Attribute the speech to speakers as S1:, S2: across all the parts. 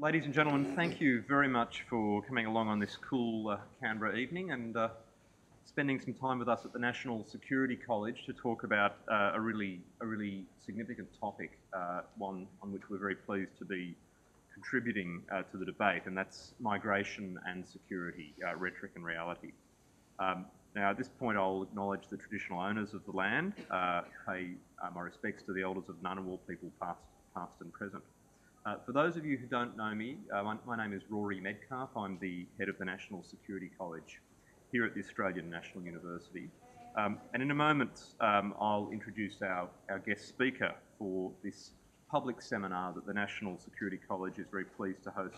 S1: Ladies and gentlemen, thank you very much for coming along on this cool uh, Canberra evening and uh, spending some time with us at the National Security College to talk about uh, a really a really significant topic, uh, one on which we're very pleased to be contributing uh, to the debate, and that's migration and security, uh, rhetoric and reality. Um, now, at this point, I'll acknowledge the traditional owners of the land, pay my respects to the elders of Ngunnawal people past, past and present. Uh, for those of you who don't know me, uh, my, my, name is Rory Medcalf. I'm the head of the National Security College here at the Australian National University. Um, and in a moment, um, I'll introduce our, our guest speaker for this public seminar that the National Security College is very pleased to host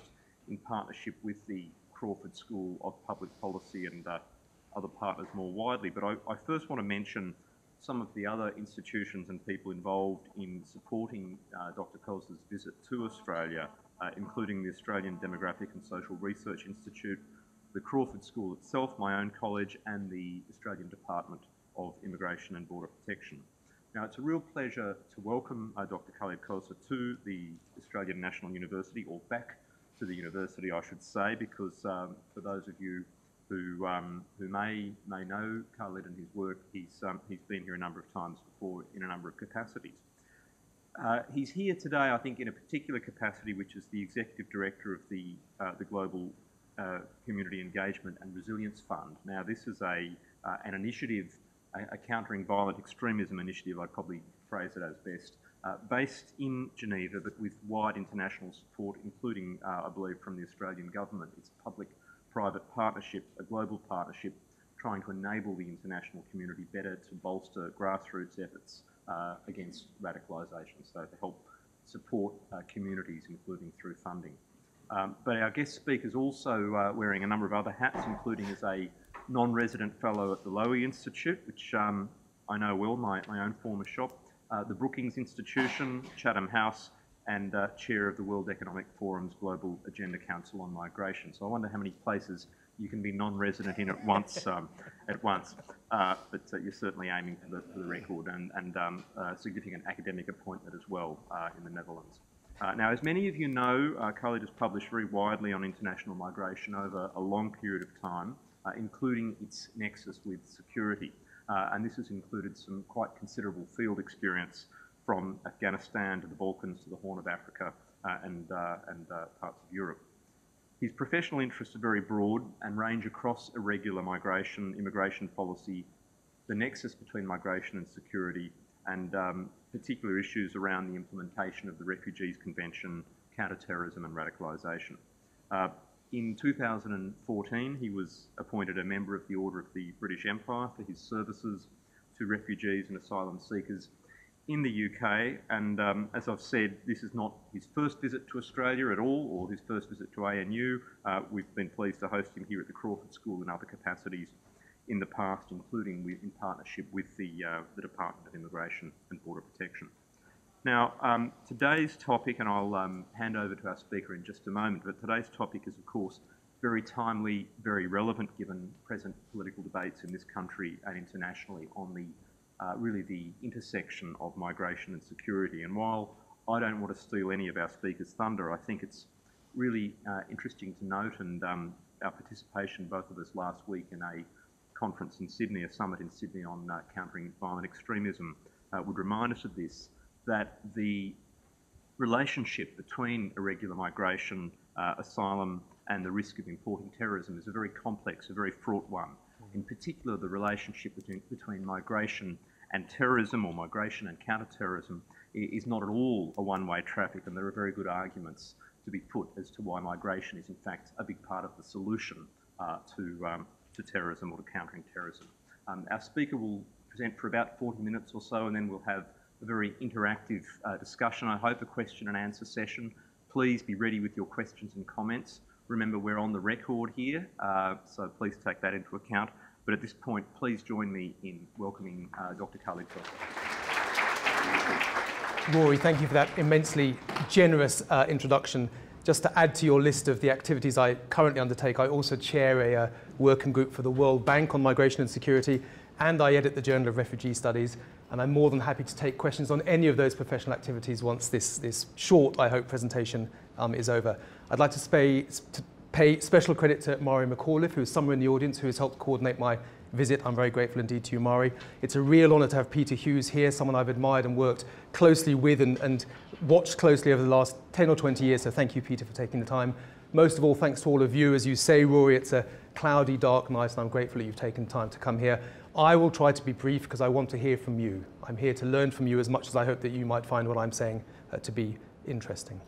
S1: in partnership with the Crawford School of Public Policy and uh, other partners more widely. But I, I first want to mention some of the other institutions and people involved in supporting uh, Dr. Koser's visit to Australia, uh, including the Australian Demographic and Social Research Institute, the Crawford School itself, my own college, and the Australian Department of Immigration and Border Protection. Now, it's a real pleasure to welcome uh, Dr. Khalid Koelser to the Australian National University, or back to the university, I should say, because um, for those of you who um, who may may know Khalid and his work. He's um, he's been here a number of times before in a number of capacities. Uh, he's here today, I think, in a particular capacity, which is the executive director of the uh, the Global uh, Community Engagement and Resilience Fund. Now, this is a uh, an initiative, a, a, countering violent extremism initiative. I'd probably phrase it as best. Uh, based in Geneva, but with wide international support, including, uh, I believe, from the Australian government. It's public private partnership, a global partnership, trying to enable the international community better to bolster grassroots efforts uh, against radicalisation, so to help support uh, communities, including through funding. Um, but our guest speaker is also uh, wearing a number of other hats, including as a non-resident fellow at the Lowy Institute, which um, I know well, my, my own former shop, uh, the Brookings Institution, Chatham House, and uh, chair of the World Economic Forum's Global Agenda Council on Migration. So I wonder how many places you can be non-resident in at once. Um, at once, uh, but uh, you're certainly aiming for the, for the record and, and um, a significant academic appointment as well uh, in the Netherlands. Uh, now, as many of you know, uh, Khalid has published very widely on international migration over a long period of time, uh, including its nexus with security. and this has included some quite considerable field experience from Afghanistan to the Balkans to the Horn of Africa uh, and, uh, and uh, parts of Europe. His professional interests are very broad and range across irregular migration, immigration policy, the nexus between migration and security, and um, particular issues around the implementation of the Refugees Convention, counterterrorism and radicalisation. In 2014, he was appointed a member of the Order of the British Empire for his services to refugees and asylum seekers in the UK, and um, as I've said, this is not his first visit to Australia at all, or his first visit to ANU. Uh, we've been pleased to host him here at the Crawford School in other capacities in the past, including with, in partnership with the, uh, the Department of Immigration and Border Protection. Now, um, today's topic, and I'll um, hand over to our speaker in just a moment, but today's topic is, of course, very timely, very relevant given present political debates in this country and internationally on the uh, really the intersection of migration and security. And while I don't want to steal any of our speakers' thunder, I think it's really uh, interesting to note, and um, our participation, both of us last week in a conference in Sydney, a summit in Sydney on uh, countering violent extremism, uh, would remind us of this, that the relationship between irregular migration, uh, asylum, and the risk of importing terrorism is a very complex, a very fraught one in particular the relationship between, between migration and terrorism or migration and counterterrorism is not at all a one-way traffic and there are very good arguments to be put as to why migration is in fact a big part of the solution uh, to, um, to terrorism or to countering terrorism. Um, our speaker will present for about 40 minutes or so and then we'll have a very interactive uh, discussion, I hope a question and answer session. Please be ready with your questions and comments. Remember, we're on the record here, uh, so please take that into account. But at this point, please join me in welcoming uh, Dr. Khalid
S2: Rory, thank you for that immensely generous uh, introduction. Just to add to your list of the activities I currently undertake, I also chair a uh, working group for the World Bank on migration and security, and I edit the Journal of Refugee Studies. and I'm more than happy to take questions on any of those professional activities once this, this short, I hope, presentation um, is over. I'd like to pay, to pay special credit to Marie McAuliffe, who is somewhere in the audience, who has helped coordinate my visit. I'm very grateful indeed to you, Marie. It's a real honour to have Peter Hughes here, someone I've admired and worked closely with and, and watched closely over the last 10 or 20 years. So thank you, Peter, for taking the time. Most of all, thanks to all of you. As you say, Rory, it's a cloudy, dark night, and I'm grateful that you've taken time to come here. I will try to be brief because I want to hear from you. I'm here to learn from you as much as I hope that you might find what I'm saying uh, to be interesting.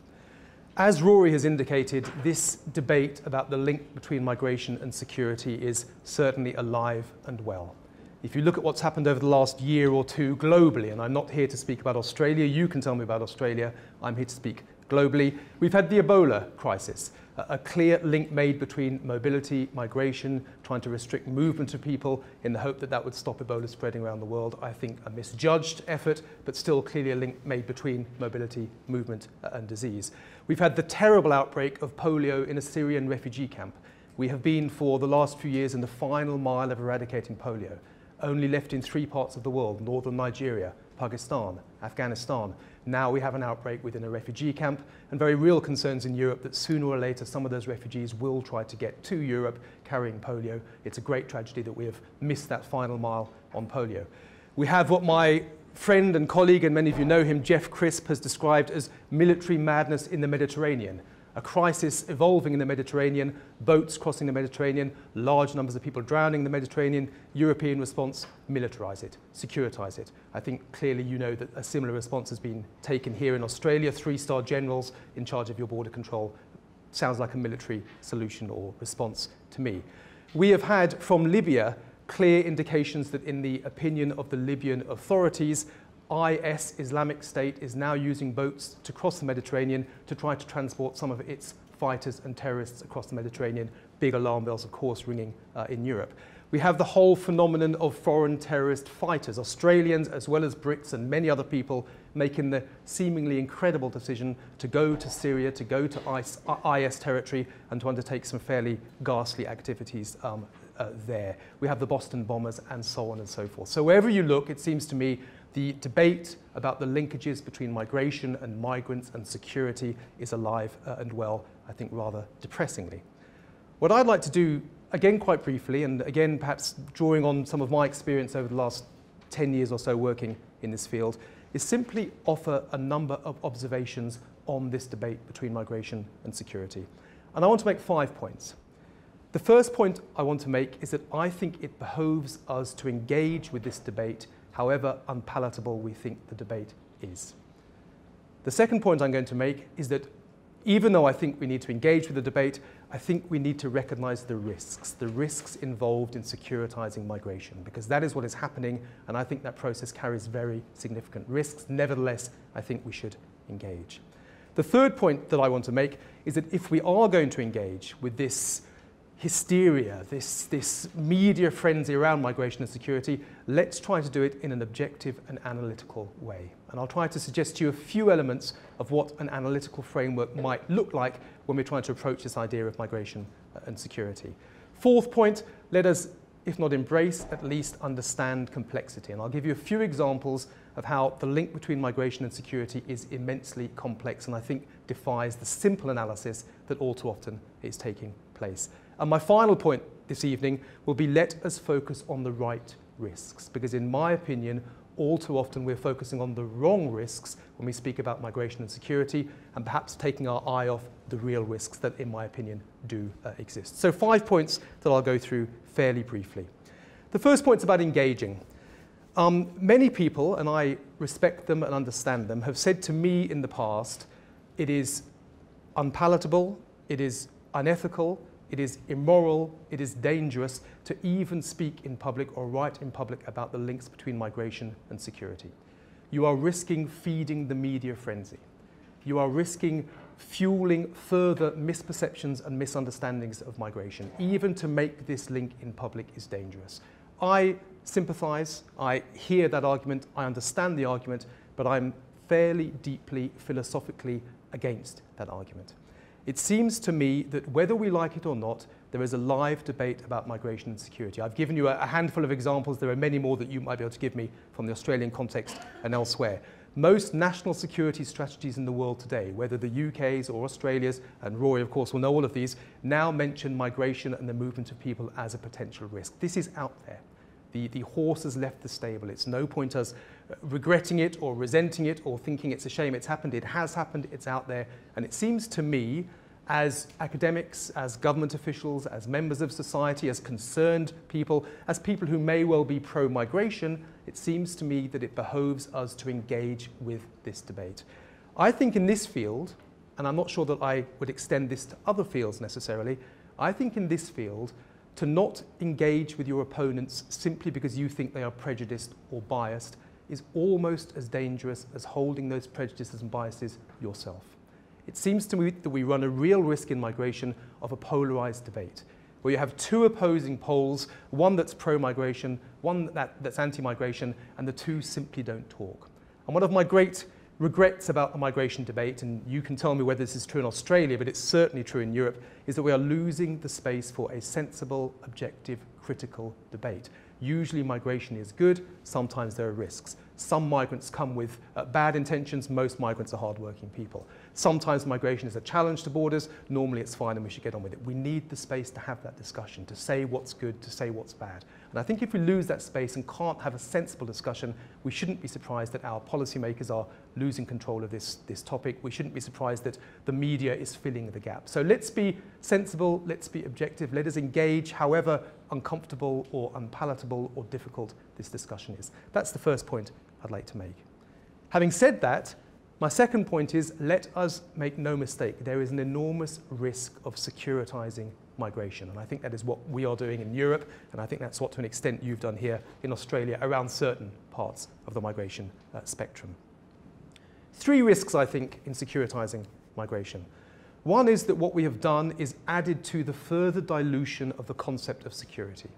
S2: As Rory has indicated, this debate about the link between migration and security is certainly alive and well. If you look at what's happened over the last year or two globally, and I'm not here to speak about Australia, you can tell me about Australia, I'm here to speak globally. We've had the Ebola crisis, a clear link made between mobility, migration, trying to restrict movement of people in the hope that that would stop Ebola spreading around the world. I think a misjudged effort, but still clearly a link made between mobility, movement, uh, and disease. We've had the terrible outbreak of polio in a Syrian refugee camp. We have been for the last few years in the final mile of eradicating polio, only left in three parts of the world, northern Nigeria, Pakistan, Afghanistan. Now we have an outbreak within a refugee camp and very real concerns in Europe that sooner or later some of those refugees will try to get to Europe carrying polio. It's a great tragedy that we have missed that final mile on polio. We have what my friend and colleague, and many of you know him, Jeff Crisp, has described as military madness in the Mediterranean a crisis evolving in the Mediterranean, boats crossing the Mediterranean, large numbers of people drowning in the Mediterranean, European response, militarize it, securitize it. I think clearly you know that a similar response has been taken here in Australia, three-star generals in charge of your border control. Sounds like a military solution or response to me. We have had from Libya clear indications that in the opinion of the Libyan authorities, IS, Islamic State, is now using boats to cross the Mediterranean to try to transport some of its fighters and terrorists across the Mediterranean. Big alarm bells, of course, ringing uh, in Europe. We have the whole phenomenon of foreign terrorist fighters, Australians as well as Brits and many other people making the seemingly incredible decision to go to Syria, to go to IS, IS territory, and to undertake some fairly ghastly activities um, uh, there. We have the Boston bombers and so on and so forth. So wherever you look, it seems to me the debate about the linkages between migration and migrants and security is alive uh, and well, I think rather depressingly. What I'd like to do, again quite briefly, and again perhaps drawing on some of my experience over the last 10 years or so working in this field, is simply offer a number of observations on this debate between migration and security. And I want to make five points. The first point I want to make is that I think it behoves us to engage with this debate however unpalatable we think the debate is. The second point I'm going to make is that even though I think we need to engage with the debate, I think we need to recognize the risks, the risks involved in securitizing migration, because that is what is happening, and I think that process carries very significant risks. Nevertheless, I think we should engage. The third point that I want to make is that if we are going to engage with this hysteria, this, this media frenzy around migration and security, let's try to do it in an objective and analytical way. And I'll try to suggest to you a few elements of what an analytical framework might look like when we're trying to approach this idea of migration uh, and security. Fourth point, let us, if not embrace, at least understand complexity. And I'll give you a few examples of how the link between migration and security is immensely complex and I think defies the simple analysis that all too often is taking place. And my final point this evening will be let us focus on the right risks, because in my opinion, all too often we're focusing on the wrong risks when we speak about migration and security, and perhaps taking our eye off the real risks that, in my opinion, do uh, exist. So five points that I'll go through fairly briefly. The first point is about engaging. Um, many people, and I respect them and understand them, have said to me in the past, it is unpalatable, it is unethical, it is immoral, it is dangerous to even speak in public or write in public about the links between migration and security. You are risking feeding the media frenzy. You are risking fueling further misperceptions and misunderstandings of migration. Even to make this link in public is dangerous. I sympathize, I hear that argument, I understand the argument, but I'm fairly deeply philosophically against that argument. It seems to me that whether we like it or not, there is a live debate about migration and security. I've given you a, handful of examples. There are many more that you might be able to give me from the Australian context and elsewhere. Most national security strategies in the world today, whether the UK's or Australia's, and Rory, of course, will know all of these, now mention migration and the movement of people as a potential risk. This is out there. The, the horse has left the stable. It's no point us regretting it or resenting it or thinking it's a shame it's happened. It has happened, it's out there. And it seems to me, as academics, as government officials, as members of society, as concerned people, as people who may well be pro migration, it seems to me that it behoves us to engage with this debate. I think in this field, and I'm not sure that I would extend this to other fields necessarily, I think in this field, to not engage with your opponents simply because you think they are prejudiced or biased is almost as dangerous as holding those prejudices and biases yourself. It seems to me that we run a real risk in migration of a polarized debate, where you have two opposing poles, one that's pro-migration, one that, that's anti-migration, and the two simply don't talk. And one of my great regrets about the migration debate, and you can tell me whether this is true in Australia, but it's certainly true in Europe, is that we are losing the space for a sensible, objective, critical debate. Usually migration is good, sometimes there are risks. Some migrants come with uh, bad intentions, most migrants are hardworking people. Sometimes migration is a challenge to borders, normally it's fine and we should get on with it. We need the space to have that discussion, to say what's good, to say what's bad. And I think if we lose that space and can't have a sensible discussion, we shouldn't be surprised that our policymakers are losing control of this, this topic. We shouldn't be surprised that the media is filling the gap. So let's be sensible, let's be objective, let us engage however uncomfortable or unpalatable or difficult this discussion is. That's the first point I'd like to make. Having said that, my second point is let us make no mistake, there is an enormous risk of securitizing migration. And I think that is what we are doing in Europe, and I think that's what to an extent you've done here in Australia around certain parts of the migration uh, spectrum. Three risks, I think, in securitizing migration. One is that what we have done is added to the further dilution of the concept of security.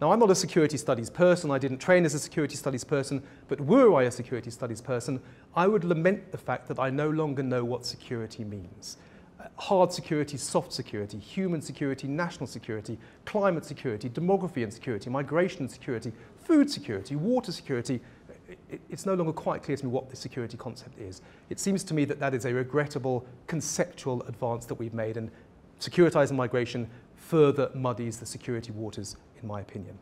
S2: Now, I'm not a security studies person, I didn't train as a security studies person, but were I a security studies person, I would lament the fact that I no longer know what security means. Uh, hard security, soft security, human security, national security, climate security, demography and security, migration and security, food security, water security. It, it's no longer quite clear to me what the security concept is. It seems to me that that is a regrettable conceptual advance that we've made, and securitizing migration further muddies the security waters in my opinion.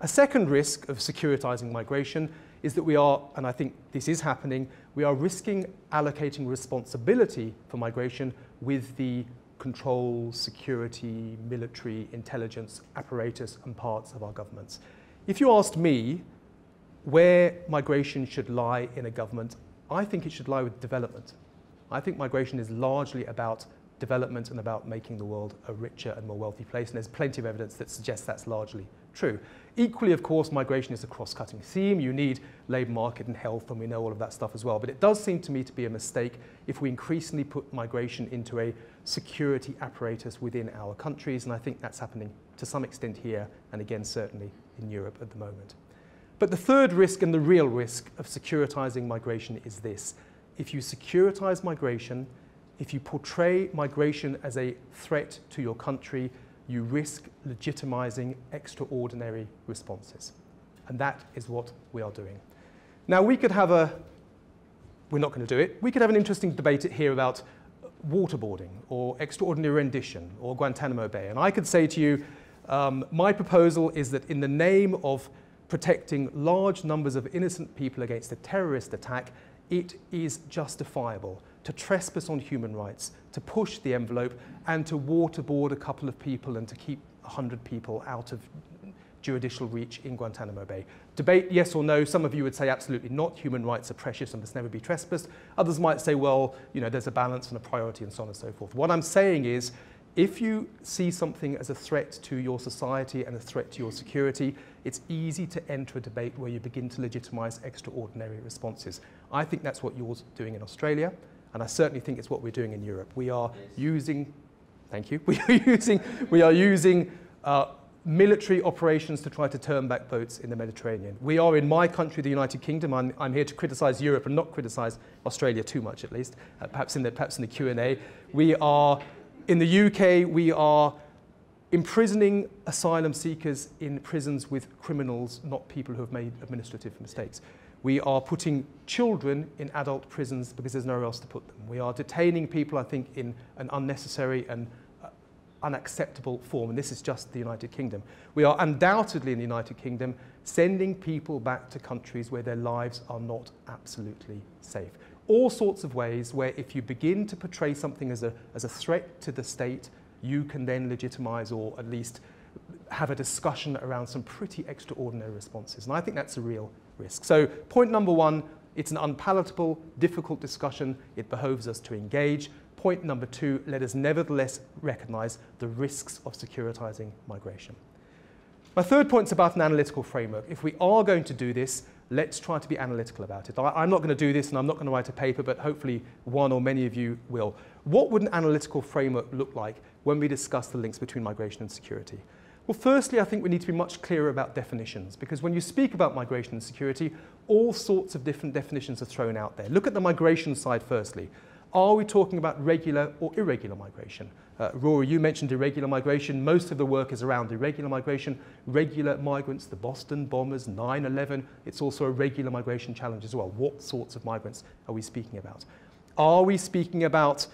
S2: A second risk of securitizing migration is that we are, and I think this is happening, we are risking allocating responsibility for migration with the control, security, military, intelligence apparatus and parts of our governments. If you asked me where migration should lie in a government, I think it should lie with development. I think migration is largely about development and about making the world a richer and more wealthy place. And there's plenty of evidence that suggests that's largely true. Equally, of course, migration is a cross-cutting theme. You need labour market and health, and we know all of that stuff as well. But it does seem to me to be a mistake if we increasingly put migration into a security apparatus within our countries, and I think that's happening to some extent here, and again, certainly in Europe at the moment. But the third risk and the real risk of securitizing migration is this. If you securitize migration, if you portray migration as a threat to your country, you risk legitimizing extraordinary responses. And that is what we are doing. Now, we could have a, we're not going to do it, we could have an interesting debate here about waterboarding or extraordinary rendition or Guantanamo Bay. And I could say to you, um, my proposal is that in the name of protecting large numbers of innocent people against a terrorist attack, it is justifiable to trespass on human rights, to push the envelope, and to waterboard a couple of people and to keep 100 people out of judicial reach in Guantanamo Bay. Debate yes or no. Some of you would say absolutely not. Human rights are precious and must never be trespassed. Others might say, well, you know, there's a balance and a priority and so on and so forth. What I'm saying is, if you see something as a threat to your society and a threat to your security, it's easy to enter a debate where you begin to legitimize extraordinary responses. I think that's what you're doing in Australia. And I certainly think it's what we're doing in Europe. We are yes. using, thank you, we are using, we are using uh, military operations to try to turn back boats in the Mediterranean. We are in my country, the United Kingdom. I'm, I'm here to criticize Europe and not criticize Australia too much, at least, uh, perhaps in the, perhaps in the Q&A. We are, in the UK, we are imprisoning asylum seekers in prisons with criminals, not people who have made administrative mistakes. We are putting children in adult prisons because there's nowhere else to put them. We are detaining people, I think, in an unnecessary and uh, unacceptable form, and this is just the United Kingdom. We are undoubtedly in the United Kingdom sending people back to countries where their lives are not absolutely safe. All sorts of ways where if you begin to portray something as a, as a threat to the state, you can then legitimize or at least have a discussion around some pretty extraordinary responses. And I think that's a real risk. So point number one, it's an unpalatable, difficult discussion. It behoves us to engage. Point number two, let us nevertheless recognize the risks of securitizing migration. My third point is about an analytical framework. If we are going to do this, let's try to be analytical about it. I, am not going to do this and I'm not going to write a paper, but hopefully one or many of you will. What would an analytical framework look like when we discuss the links between migration and security? Well, firstly, I think we need to be much clearer about definitions because when you speak about migration and security, all sorts of different definitions are thrown out there. Look at the migration side firstly. Are we talking about regular or irregular migration? Uh, Rory, you mentioned irregular migration. Most of the work is around irregular migration. Regular migrants, the Boston bombers, 9-11, it's also a regular migration challenge as well. What sorts of migrants are we speaking about? Are we speaking about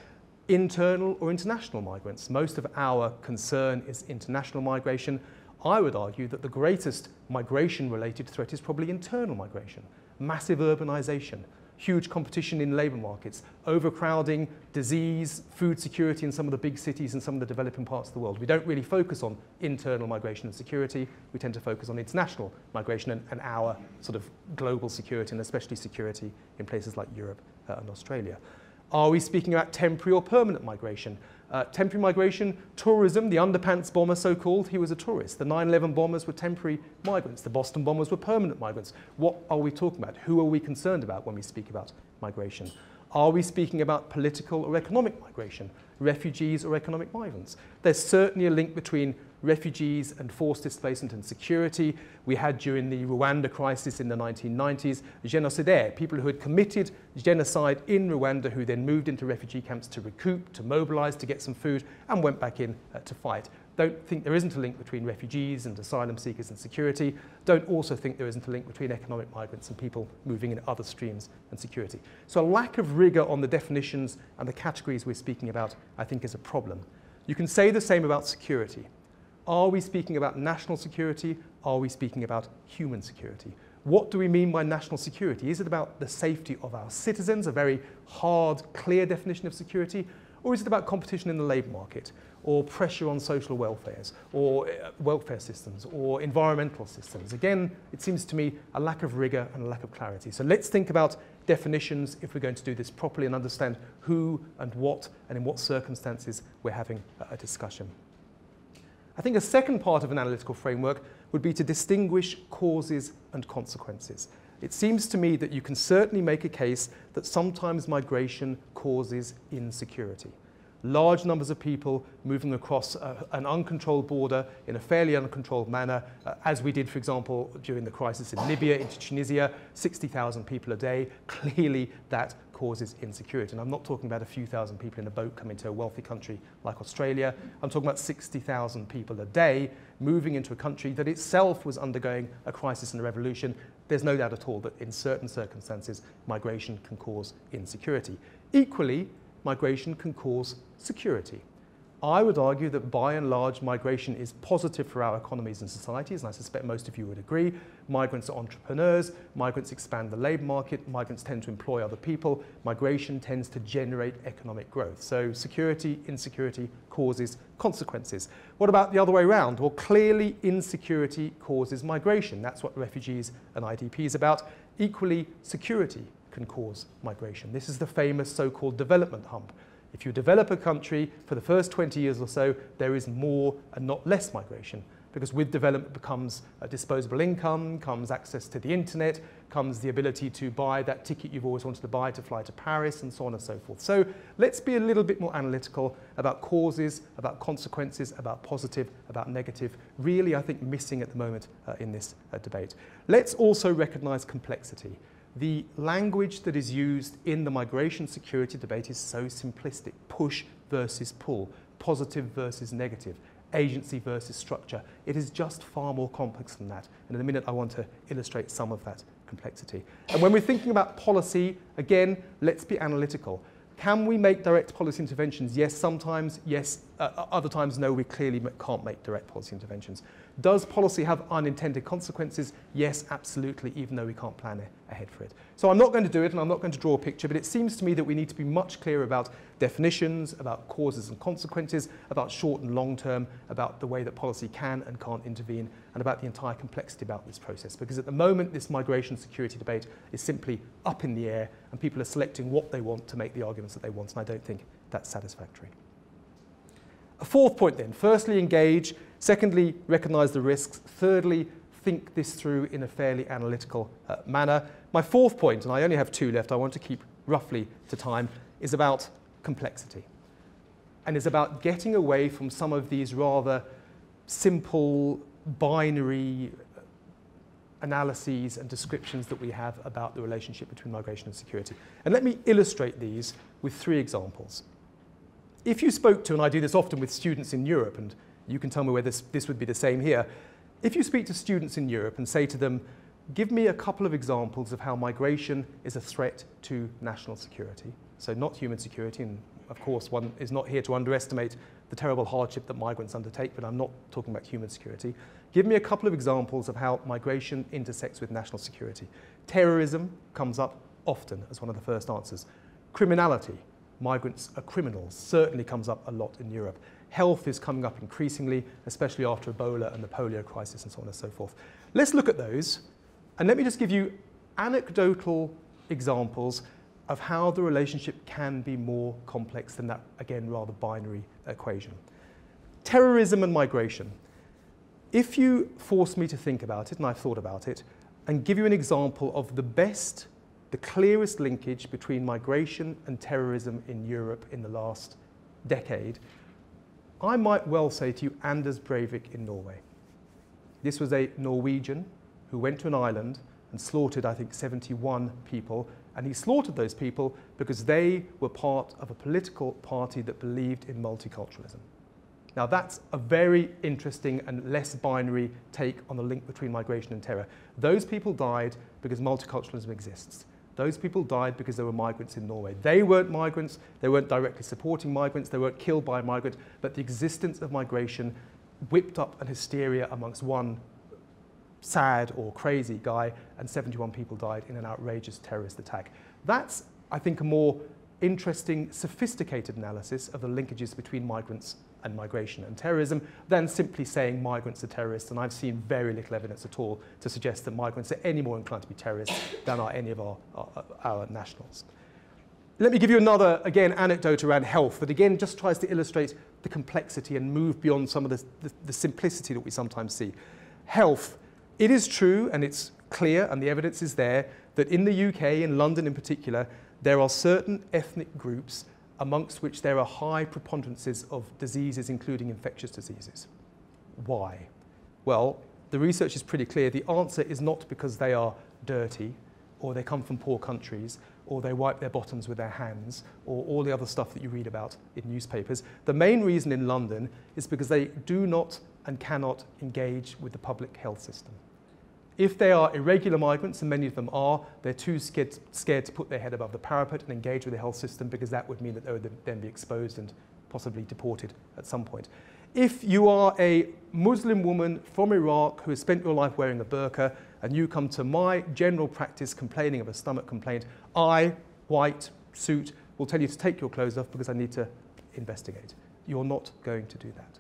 S2: internal or international migrants? Most of our concern is international migration. I would argue that the greatest migration-related threat is probably internal migration, massive urbanization, huge competition in labour markets, overcrowding, disease, food security in some of the big cities and some of the developing parts of the world. We don't really focus on internal migration and security. We tend to focus on international migration and, and our sort of global security and especially security in places like Europe uh, and Australia. Are we speaking about temporary or permanent migration? Uh, temporary migration, tourism, the underpants bomber so-called, he was a tourist. The 9-11 bombers were temporary migrants. The Boston bombers were permanent migrants. What are we talking about? Who are we concerned about when we speak about migration? Are we speaking about political or economic migration, refugees or economic migrants? There's certainly a link between refugees and forced displacement and security. We had during the Rwanda crisis in the 1990s, genocidaires, people who had committed genocide in Rwanda who then moved into refugee camps to recoup, to mobilize, to get some food, and went back in uh, to fight. Don't think there isn't a link between refugees and asylum seekers and security. Don't also think there isn't a link between economic migrants and people moving in other streams and security. So a lack of rigor on the definitions and the categories we're speaking about, I think, is a problem. You can say the same about security. Are we speaking about national security? Are we speaking about human security? What do we mean by national security? Is it about the safety of our citizens, a very hard, clear definition of security? Or is it about competition in the labour market, or pressure on social welfares, or uh, welfare systems, or environmental systems? Again, it seems to me a lack of rigour and a lack of clarity. So let's think about definitions if we're going to do this properly and understand who and what and in what circumstances we're having a discussion. I think a second part of an analytical framework would be to distinguish causes and consequences. It seems to me that you can certainly make a case that sometimes migration causes insecurity large numbers of people moving across uh, an uncontrolled border in a fairly uncontrolled manner, uh, as we did, for example, during the crisis in Libya into Tunisia, 60,000 people a day. Clearly, that causes insecurity. And I'm not talking about a few thousand people in a boat coming to a wealthy country like Australia. I'm talking about 60,000 people a day moving into a country that itself was undergoing a crisis and a revolution. There's no doubt at all that in certain circumstances, migration can cause insecurity. Equally, migration can cause security. I would argue that by and large migration is positive for our economies and societies, and I suspect most of you would agree. Migrants are entrepreneurs, migrants expand the labour market, migrants tend to employ other people, migration tends to generate economic growth. So security, insecurity causes consequences. What about the other way around? Well, clearly insecurity causes migration. That's what refugees and IDP is about. Equally, security can cause migration. This is the famous so-called development hump. If you develop a country for the first 20 years or so, there is more and not less migration because with development becomes disposable income, comes access to the internet, comes the ability to buy that ticket you've always wanted to buy to fly to Paris and so on and so forth. So let's be a little bit more analytical about causes, about consequences, about positive, about negative, really I think missing at the moment uh, in this uh, debate. Let's also recognize complexity the language that is used in the migration security debate is so simplistic. Push versus pull, positive versus negative. agency versus structure. It is just far more complex than that. And in a minute, I want to illustrate some of that complexity. And when we're thinking about policy, again, let's be analytical. Can we make direct policy interventions? Yes, sometimes. Yes, uh, other times, no, we clearly can't make direct policy interventions. Does policy have unintended consequences? Yes, absolutely, even though we can't plan ahead for it. So I'm not going to do it, and I'm not going to draw a picture, but it seems to me that we need to be much clearer about definitions, about causes and consequences, about short and long term, about the way that policy can and can't intervene, and about the entire complexity about this process. Because at the moment, this migration security debate is simply up in the air, and people are selecting what they want to make the arguments that they want, and I don't think that's satisfactory. A fourth point then, firstly, engage. Secondly, recognize the risks. Thirdly, think this through in a fairly analytical uh, manner. My fourth point, and I only have two left, I want to keep roughly to time, is about complexity. And is about getting away from some of these rather simple binary uh, analyses and descriptions that we have about the relationship between migration and security. And let me illustrate these with three examples. If you spoke to, and I do this often with students in Europe, and you can tell me whether this, this would be the same here, if you speak to students in Europe and say to them, give me a couple of examples of how migration is a threat to national security, so not human security, and of course one is not here to underestimate the terrible hardship that migrants undertake, but I'm not talking about human security. Give me a couple of examples of how migration intersects with national security. Terrorism comes up often as one of the first answers. Criminality, migrants are criminals, certainly comes up a lot in Europe. Health is coming up increasingly, especially after Ebola and the polio crisis and so on and so forth. Let's look at those, and let me just give you anecdotal examples of how the relationship can be more complex than that, again, rather binary equation. Terrorism and migration. If you force me to think about it, and I've thought about it, and give you an example of the best, the clearest linkage between migration and terrorism in Europe in the last decade, I might well say to you Anders Breivik in Norway. This was a Norwegian who went to an island and slaughtered, I think, 71 people. And he slaughtered those people because they were part of a political party that believed in multiculturalism. Now, that's a very interesting and less binary take on the link between migration and terror. Those people died because multiculturalism exists. Those people died because there were migrants in Norway. They weren't migrants, they weren't directly supporting migrants, they weren't killed by migrants, but the existence of migration whipped up an hysteria amongst one sad or crazy guy, and 71 people died in an outrageous terrorist attack. That's, I think, a more interesting, sophisticated analysis of the linkages between migrants and migration and terrorism than simply saying migrants are terrorists. And I've seen very little evidence at all to suggest that migrants are any more inclined to be terrorists than are any of our, our, our nationals. Let me give you another, again, anecdote around health that again just tries to illustrate the complexity and move beyond some of the, the, the simplicity that we sometimes see. Health, it is true and it's clear and the evidence is there that in the UK, in London in particular, there are certain ethnic groups amongst which there are high preponderances of diseases, including infectious diseases. Why? Well, the research is pretty clear. The answer is not because they are dirty, or they come from poor countries, or they wipe their bottoms with their hands, or all the other stuff that you read about in newspapers. The main reason in London is because they do not and cannot engage with the public health system. If they are irregular migrants, and many of them are, they're too scared, scared to put their head above the parapet and engage with the health system because that would mean that they would then be exposed and possibly deported at some point. If you are a Muslim woman from Iraq who has spent your life wearing a burqa and you come to my general practice complaining of a stomach complaint, I, white, suit, will tell you to take your clothes off because I need to investigate. You're not going to do that.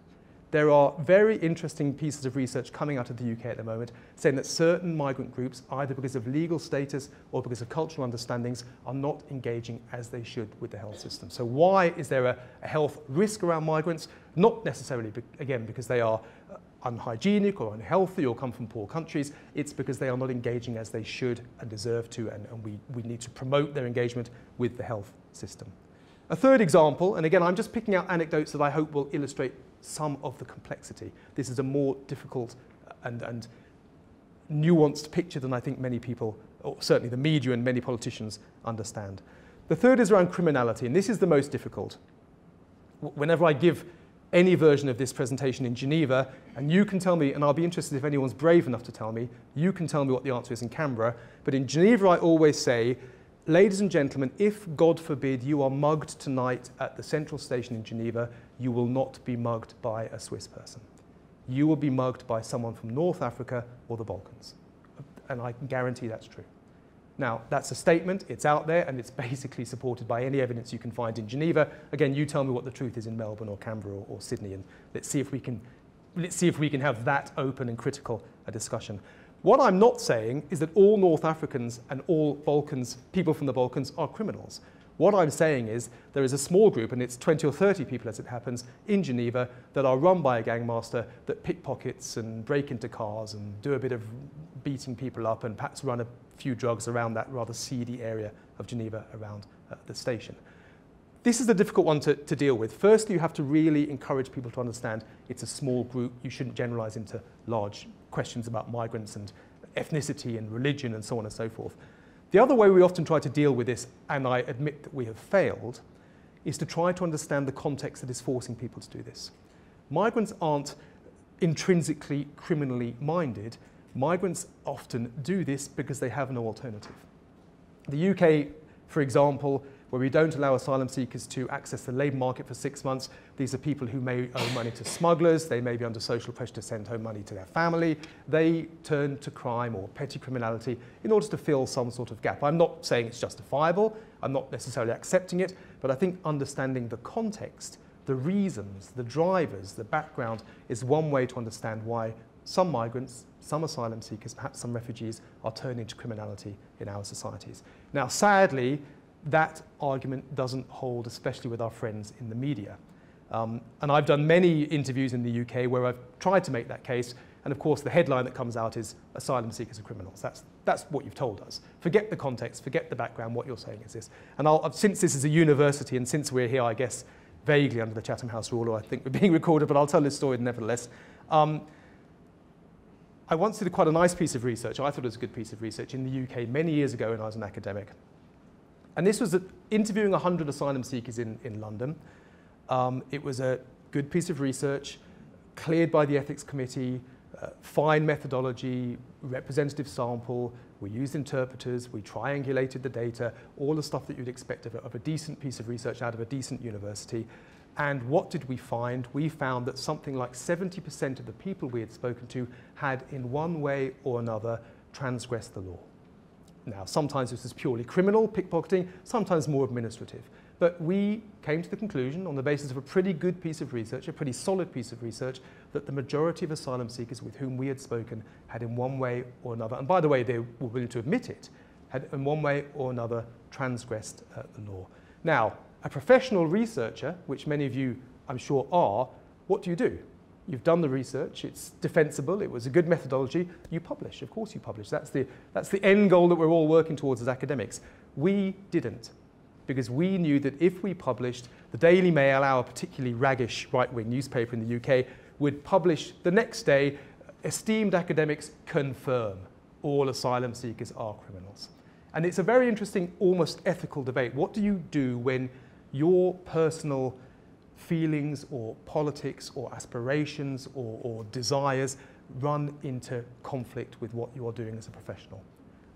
S2: There are very interesting pieces of research coming out of the UK at the moment saying that certain migrant groups, either because of legal status or because of cultural understandings, are not engaging as they should with the health system. So why is there a, a health risk around migrants? Not necessarily, again, because they are uh, unhygienic or unhealthy or come from poor countries. It's because they are not engaging as they should and deserve to, and, and we, we need to promote their engagement with the health system. A third example, and again, I'm just picking out anecdotes that I hope will illustrate some of the complexity. This is a more difficult and, and nuanced picture than I think many people, or certainly the media and many politicians, understand. The third is around criminality, and this is the most difficult. Whenever I give any version of this presentation in Geneva, and you can tell me, and I'll be interested if anyone's brave enough to tell me, you can tell me what the answer is in Canberra. But in Geneva, I always say, ladies and gentlemen, if, God forbid, you are mugged tonight at the central station in Geneva, you will not be mugged by a Swiss person. You will be mugged by someone from North Africa or the Balkans. And I can guarantee that's true. Now, that's a statement, it's out there, and it's basically supported by any evidence you can find in Geneva. Again, you tell me what the truth is in Melbourne or Canberra or, or Sydney, and let's see if we can let's see if we can have that open and critical a discussion. What I'm not saying is that all North Africans and all Balkans, people from the Balkans, are criminals. What I'm saying is there is a small group, and it's 20 or 30 people as it happens, in Geneva that are run by a gangmaster that pickpockets and break into cars and do a bit of beating people up and perhaps run a few drugs around that rather seedy area of Geneva around uh, the station. This is a difficult one to, to deal with. Firstly, you have to really encourage people to understand it's a small group. You shouldn't generalize into large questions about migrants and ethnicity and religion and so on and so forth. The other way we often try to deal with this, and I admit that we have failed, is to try to understand the context that is forcing people to do this. Migrants aren't intrinsically criminally minded. Migrants often do this because they have no alternative. The UK, for example, where we don't allow asylum seekers to access the labour market for six months. These are people who may owe money to smugglers, they may be under social pressure to send home money to their family. They turn to crime or petty criminality in order to fill some sort of gap. I'm not saying it's justifiable, I'm not necessarily accepting it, but I think understanding the context, the reasons, the drivers, the background is one way to understand why some migrants, some asylum seekers, perhaps some refugees are turning to criminality in our societies. Now, sadly, that argument doesn't hold, especially with our friends in the media. Um, and I've done many interviews in the UK where I've tried to make that case, and of course the headline that comes out is asylum seekers are criminals. That's, that's what you've told us. Forget the context, forget the background, what you're saying is this. And I'll, since this is a university and since we're here, I guess, vaguely under the Chatham House rule, or I think we're being recorded, but I'll tell this story nevertheless. Um, I once did quite a nice piece of research, I thought it was a good piece of research, in the UK many years ago when I was an academic. And this was interviewing 100 asylum seekers in, in London. Um, it was a good piece of research, cleared by the ethics committee, uh, fine methodology, representative sample, we used interpreters, we triangulated the data, all the stuff that you'd expect of a, of a decent piece of research out of a decent university. And what did we find? We found that something like 70% of the people we had spoken to had, in one way or another, transgressed the law. Now, sometimes this is purely criminal, pickpocketing, sometimes more administrative. But we came to the conclusion, on the basis of a pretty good piece of research, a pretty solid piece of research, that the majority of asylum seekers with whom we had spoken had in one way or another, and by the way, they were willing to admit it, had in one way or another transgressed uh, the law. Now, a professional researcher, which many of you I'm sure are, what do you do? You've done the research, it's defensible, it was a good methodology, you publish, of course you publish. That's the, that's the end goal that we're all working towards as academics. We didn't, because we knew that if we published, the Daily Mail, our particularly raggish right-wing newspaper in the UK, would publish the next day, esteemed academics confirm all asylum seekers are criminals. And it's a very interesting, almost ethical debate. What do you do when your personal feelings or politics or aspirations or, or desires run into conflict with what you are doing as a professional.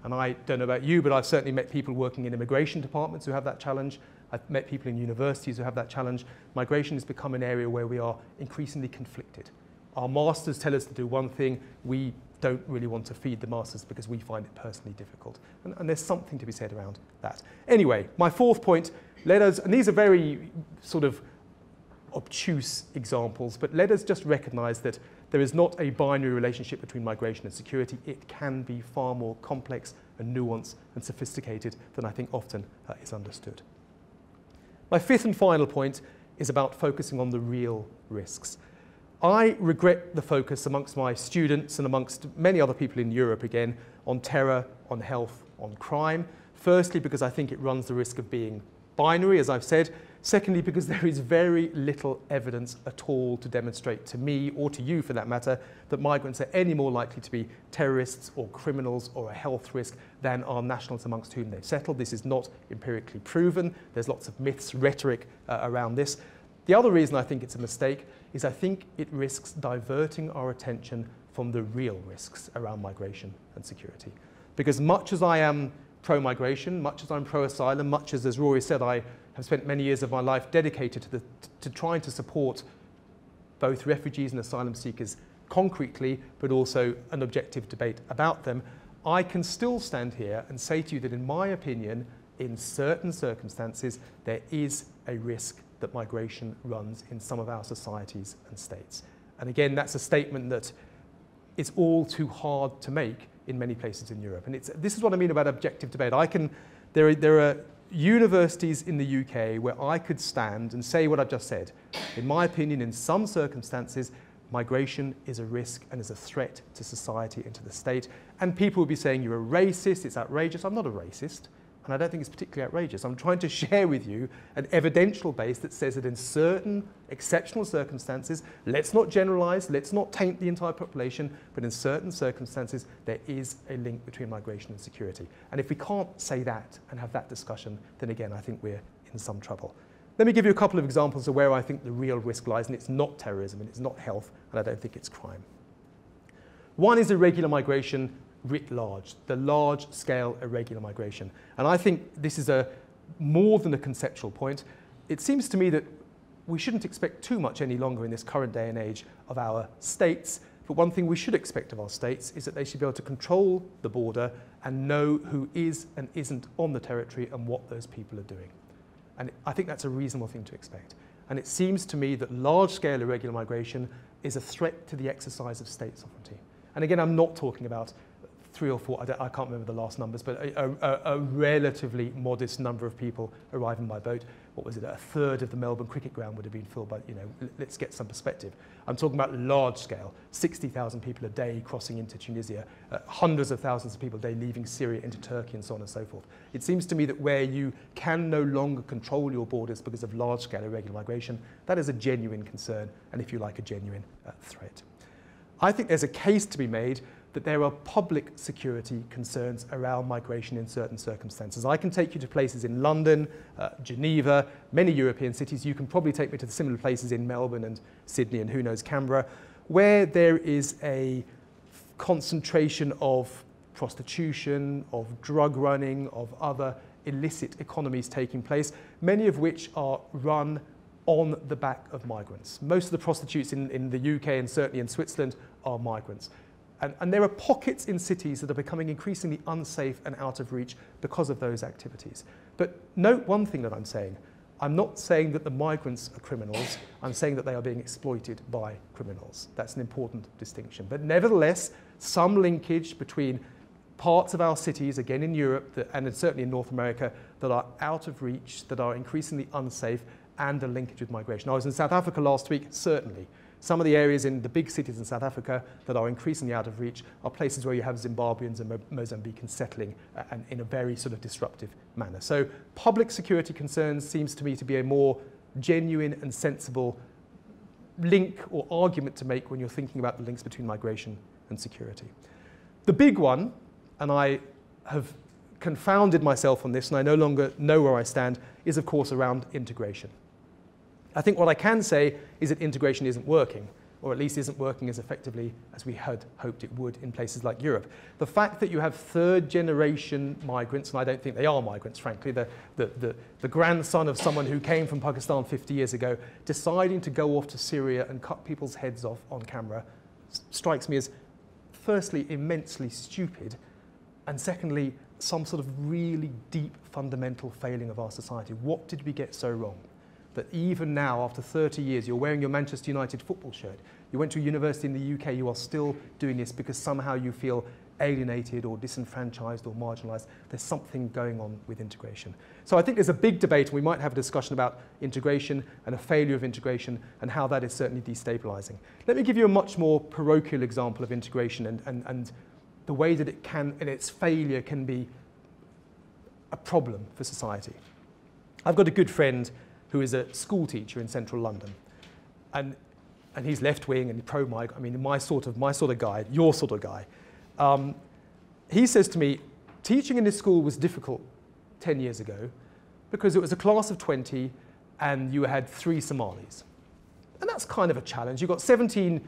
S2: And I don't know about you, but I've certainly met people working in immigration departments who have that challenge. I've met people in universities who have that challenge. Migration has become an area where we are increasingly conflicted. Our masters tell us to do one thing, we don't really want to feed the masters because we find it personally difficult. And, and there's something to be said around that. Anyway, my fourth point, let us, and these are very sort of obtuse examples, but let us just recognize that there is not a binary relationship between migration and security. It can be far more complex and nuanced and sophisticated than I think often uh, is understood. My fifth and final point is about focusing on the real risks. I regret the focus amongst my students and amongst many other people in Europe again on terror, on health, on crime. Firstly, because I think it runs the risk of being binary, as I've said, Secondly, because there is very little evidence at all to demonstrate to me, or to you for that matter, that migrants are any more likely to be terrorists or criminals or a health risk than are nationals amongst whom they've settled. This is not empirically proven. There's lots of myths, rhetoric uh, around this. The other reason I think it's a mistake is I think it risks diverting our attention from the real risks around migration and security. Because much as I am pro-migration, much as I'm pro-asylum, much as, as Rory said, I have spent many years of my life dedicated to, the, to trying to support both refugees and asylum seekers concretely, but also an objective debate about them, I can still stand here and say to you that in my opinion, in certain circumstances, there is a risk that migration runs in some of our societies and states. And again, that's a statement that is all too hard to make in many places in Europe. And it's, this is what I mean about objective debate. I can, there, there are universities in the UK where I could stand and say what I've just said. In my opinion, in some circumstances, migration is a risk and is a threat to society and to the state. And people would be saying, you're a racist, it's outrageous. I'm not a racist and I don't think it's particularly outrageous. I'm trying to share with you an evidential base that says that in certain exceptional circumstances, let's not generalize, let's not taint the entire population, but in certain circumstances, there is a link between migration and security. And if we can't say that and have that discussion, then again, I think we're in some trouble. Let me give you a couple of examples of where I think the real risk lies, and it's not terrorism, and it's not health, and I don't think it's crime. One is irregular migration writ large, the large-scale irregular migration. And I think this is a more than a conceptual point. It seems to me that we shouldn't expect too much any longer in this current day and age of our states, but one thing we should expect of our states is that they should be able to control the border and know who is and isn't on the territory and what those people are doing. And I think that's a reasonable thing to expect. And it seems to me that large-scale irregular migration is a threat to the exercise of state sovereignty. And again, I'm not talking about three or four, I, I, can't remember the last numbers, but a, a, a, relatively modest number of people arriving by boat. What was it? A third of the Melbourne cricket ground would have been filled by, you know, let's get some perspective. I'm talking about large scale, 60,000 people a day crossing into Tunisia, uh, hundreds of thousands of people a day leaving Syria into Turkey and so on and so forth. It seems to me that where you can no longer control your borders because of large scale irregular migration, that is a genuine concern and if you like a genuine uh, threat. I think there's a case to be made that there are public security concerns around migration in certain circumstances. I can take you to places in London, uh, Geneva, many European cities. You can probably take me to the similar places in Melbourne and Sydney and who knows Canberra, where there is a concentration of prostitution, of drug running, of other illicit economies taking place, many of which are run on the back of migrants. Most of the prostitutes in, in the UK and certainly in Switzerland are migrants. And, and there are pockets in cities that are becoming increasingly unsafe and out of reach because of those activities. But note one thing that I'm saying. I'm not saying that the migrants are criminals. I'm saying that they are being exploited by criminals. That's an important distinction. But nevertheless, some linkage between parts of our cities, again in Europe that, and certainly in North America, that are out of reach, that are increasingly unsafe, and a linkage with migration. I was in South Africa last week, certainly. Some of the areas in the big cities in South Africa that are increasingly out of reach are places where you have Zimbabweans and Mo Mozambicans settling uh, and in a very sort of disruptive manner. So public security concerns seems to me to be a more genuine and sensible link or argument to make when you're thinking about the links between migration and security. The big one, and I have confounded myself on this and I no longer know where I stand, is of course around integration. I think what I can say is that integration isn't working, or at least isn't working as effectively as we had hoped it would in places like Europe. The fact that you have third generation migrants, and I don't think they are migrants, frankly, the, the, the, the, grandson of someone who came from Pakistan 50 years ago, deciding to go off to Syria and cut people's heads off on camera, strikes me as firstly immensely stupid, and secondly, some sort of really deep fundamental failing of our society. What did we get so wrong? That even now, after 30 years, you're wearing your Manchester United football shirt. You went to a university in the UK, you are still doing this because somehow you feel alienated or disenfranchised or marginalized. There's something going on with integration. So I think there's a big debate, and we might have a discussion about integration and a failure of integration and how that is certainly destabilizing. Let me give you a much more parochial example of integration and, and, and the way that it can, and its failure can be a problem for society. I've got a good friend who is a school teacher in central London. And, and he's left wing and pro mig, I mean, my sort of, my sort of guy, your sort of guy. Um, he says to me, teaching in this school was difficult 10 years ago because it was a class of 20 and you had three Somalis. And that's kind of a challenge. You've got 17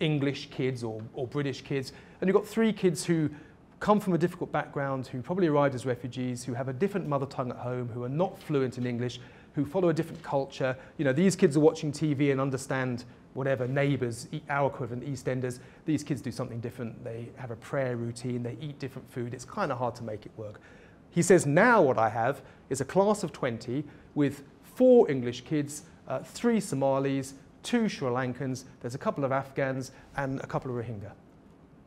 S2: English kids or, or British kids, and you've got three kids who come from a difficult background, who probably arrived as refugees, who have a different mother tongue at home, who are not fluent in English, who follow a different culture. You know, these kids are watching TV and understand whatever, neighbours, our equivalent, EastEnders. These kids do something different. They have a prayer routine, they eat different food. It's kind of hard to make it work. He says, now what I have is a class of 20 with four English kids, uh, three Somalis, two Sri Lankans, there's a couple of Afghans, and a couple of Rohingya.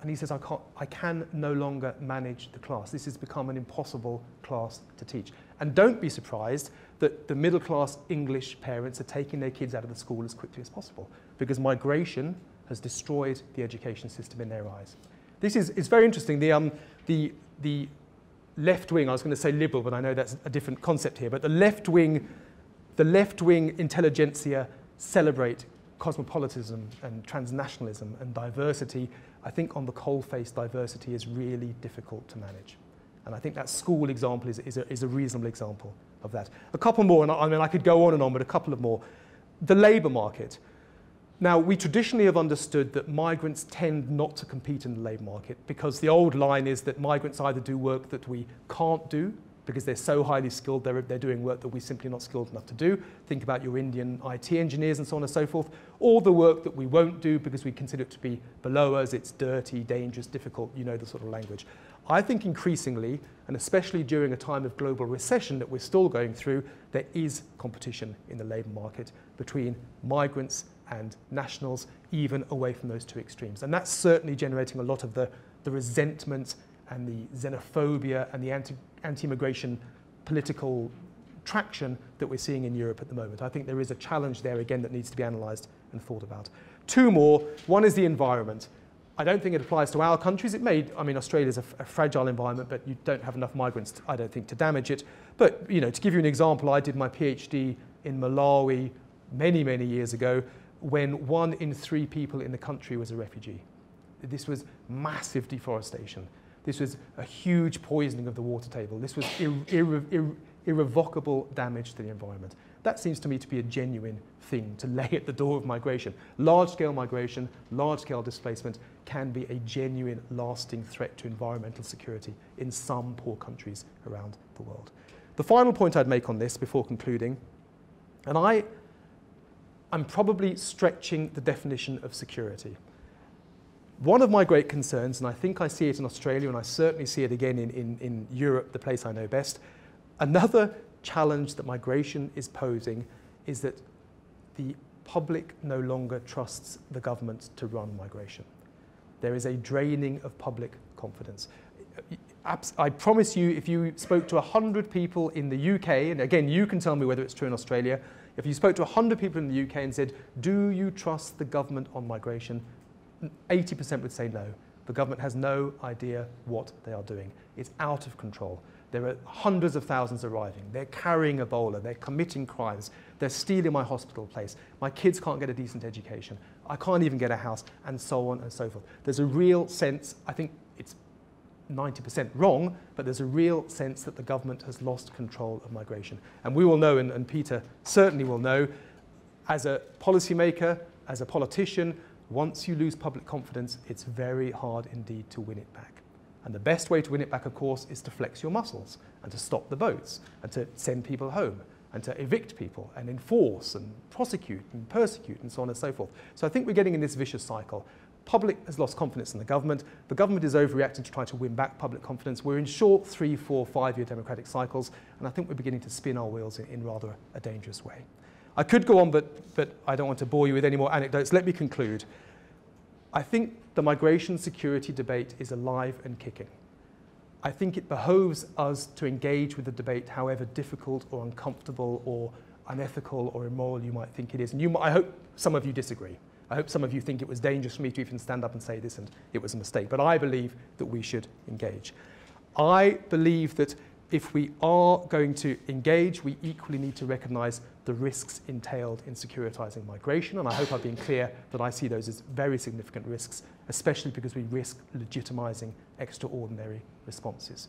S2: And he says, I, can't, I can no longer manage the class. This has become an impossible class to teach. And don't be surprised that the middle class English parents are taking their kids out of the school as quickly as possible because migration has destroyed the education system in their eyes. This is, is very interesting. The, um, the, the left wing, I was going to say liberal, but I know that's a different concept here, but the left wing, the left wing intelligentsia celebrate cosmopolitanism and transnationalism and diversity. I think on the coal-face diversity is really difficult to manage. And I think that school example is, is, a, is a reasonable example of that. A couple more, and I, I mean, I could go on and on, but a couple of more. The labour market. Now, we traditionally have understood that migrants tend not to compete in the labour market because the old line is that migrants either do work that we can't do because they're so highly skilled, they're, they're doing work that we're simply not skilled enough to do. Think about your Indian IT engineers and so on and so forth. All the work that we won't do because we consider it to be below us, it's dirty, dangerous, difficult, you know the sort of language. I think increasingly, and especially during a time of global recession that we're still going through, there is competition in the labour market between migrants and nationals, even away from those two extremes. And that's certainly generating a lot of the, the resentment and the xenophobia and the anti, anti-immigration political traction that we're seeing in Europe at the moment. I think there is a challenge there again that needs to be analysed and thought about. Two more. One is the environment. I don't think it applies to our countries. It may, I mean, Australia is a, fragile environment, but you don't have enough migrants, to, I don't think, to damage it. But, you know, to give you an example, I did my PhD in Malawi many, many years ago when one in three people in the country was a refugee. This was massive deforestation. This was a huge poisoning of the water table. This was irre irre irrevocable damage to the environment. That seems to me to be a genuine thing to lay at the door of migration. Large-scale migration, large-scale displacement can be a genuine, lasting threat to environmental security in some poor countries around the world. The final point I'd make on this before concluding, and I, I'm probably stretching the definition of security. One of my great concerns, and I think I see it in Australia and I certainly see it again in, in, in Europe, the place I know best, another challenge that migration is posing is that the public no longer trusts the government to run migration. There is a draining of public confidence. I promise you, if you spoke to 100 people in the UK, and again, you can tell me whether it's true in Australia, if you spoke to 100 people in the UK and said, do you trust the government on migration? 80% would say no. The government has no idea what they are doing. It's out of control. There are hundreds of thousands arriving. They're carrying Ebola. They're committing crimes. They're stealing my hospital place. My kids can't get a decent education. I can't even get a house, and so on and so forth. There's a real sense, I think it's 90% wrong, but there's a real sense that the government has lost control of migration. And we will know, and, and Peter certainly will know, as a policymaker, as a politician, once you lose public confidence, it's very hard indeed to win it back. And the best way to win it back, of course, is to flex your muscles and to stop the boats and to send people home and to evict people and enforce and prosecute and persecute and so on and so forth. So I think we're getting in this vicious cycle. Public has lost confidence in the government. The government is overreacting to try to win back public confidence. We're in short three, four, five-year democratic cycles, and I think we're beginning to spin our wheels in, in rather a dangerous way. I could go on, but, but I don't want to bore you with any more anecdotes. Let me conclude. I think the migration security debate is alive and kicking. I think it behoves us to engage with the debate, however difficult or uncomfortable or unethical or immoral you might think it is. And you, I hope some of you disagree. I hope some of you think it was dangerous for me to even stand up and say this and it was a mistake. But I believe that we should engage. I believe that if we are going to engage, we equally need to recognize the risks entailed in securitizing migration. And I hope I've been clear that I see those as very significant risks, especially because we risk legitimizing extraordinary responses.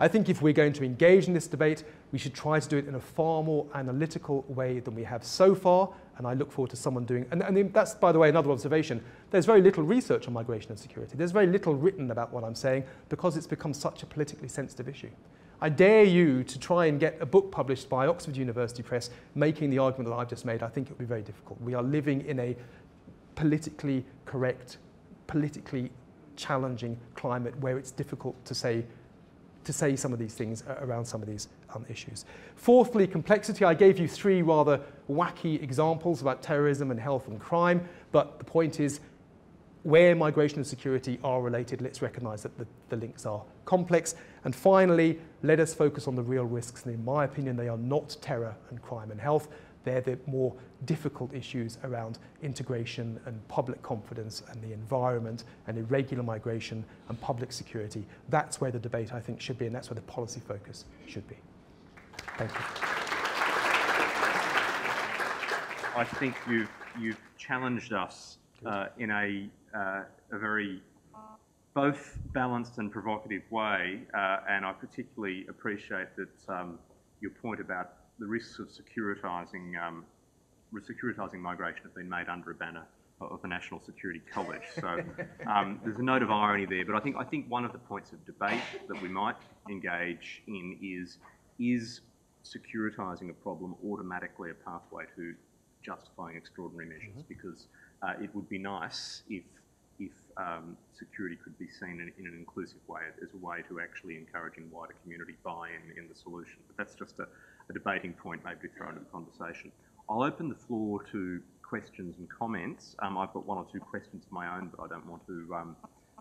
S2: I think if we're going to engage in this debate, we should try to do it in a far more analytical way than we have so far. And I look forward to someone doing, and, and that's, by the way, another observation. There's very little research on migration and security. There's very little written about what I'm saying because it's become such a politically sensitive issue. I dare you to try and get a book published by Oxford University Press making the argument that I've just made. I think it would be very difficult. We are living in a politically correct, politically challenging climate where it's difficult to say to say some of these things around some of these um, issues. Fourthly, complexity. I gave you three rather wacky examples about terrorism and health and crime, but the point is where migration and security are related, let's recognize that the, the links are complex. And finally, let us focus on the real risks. And in my opinion, they are not terror and crime and health. They're the more difficult issues around integration and public confidence and the environment and irregular migration and public security. That's where the debate, I think, should be, and that's where the policy focus should be. Thank you.
S1: I think you've, you've challenged us uh, in a, uh, a very both balanced and provocative way, uh, and I particularly appreciate that um, your point about the risks of securitising um, securitizing migration have been made under a banner of the National Security College. So um, there's a note of irony there, but I think I think one of the points of debate that we might engage in is is securitizing a problem automatically a pathway to justifying extraordinary measures? Mm -hmm. Because uh, it would be nice if if um, security could be seen in, in, an inclusive way as a way to actually encouraging wider community buy-in in the solution. But that's just a, a debating point maybe to throw into the conversation. I'll open the floor to questions and comments. Um, I've got one or two questions of my own, but I don't want to um,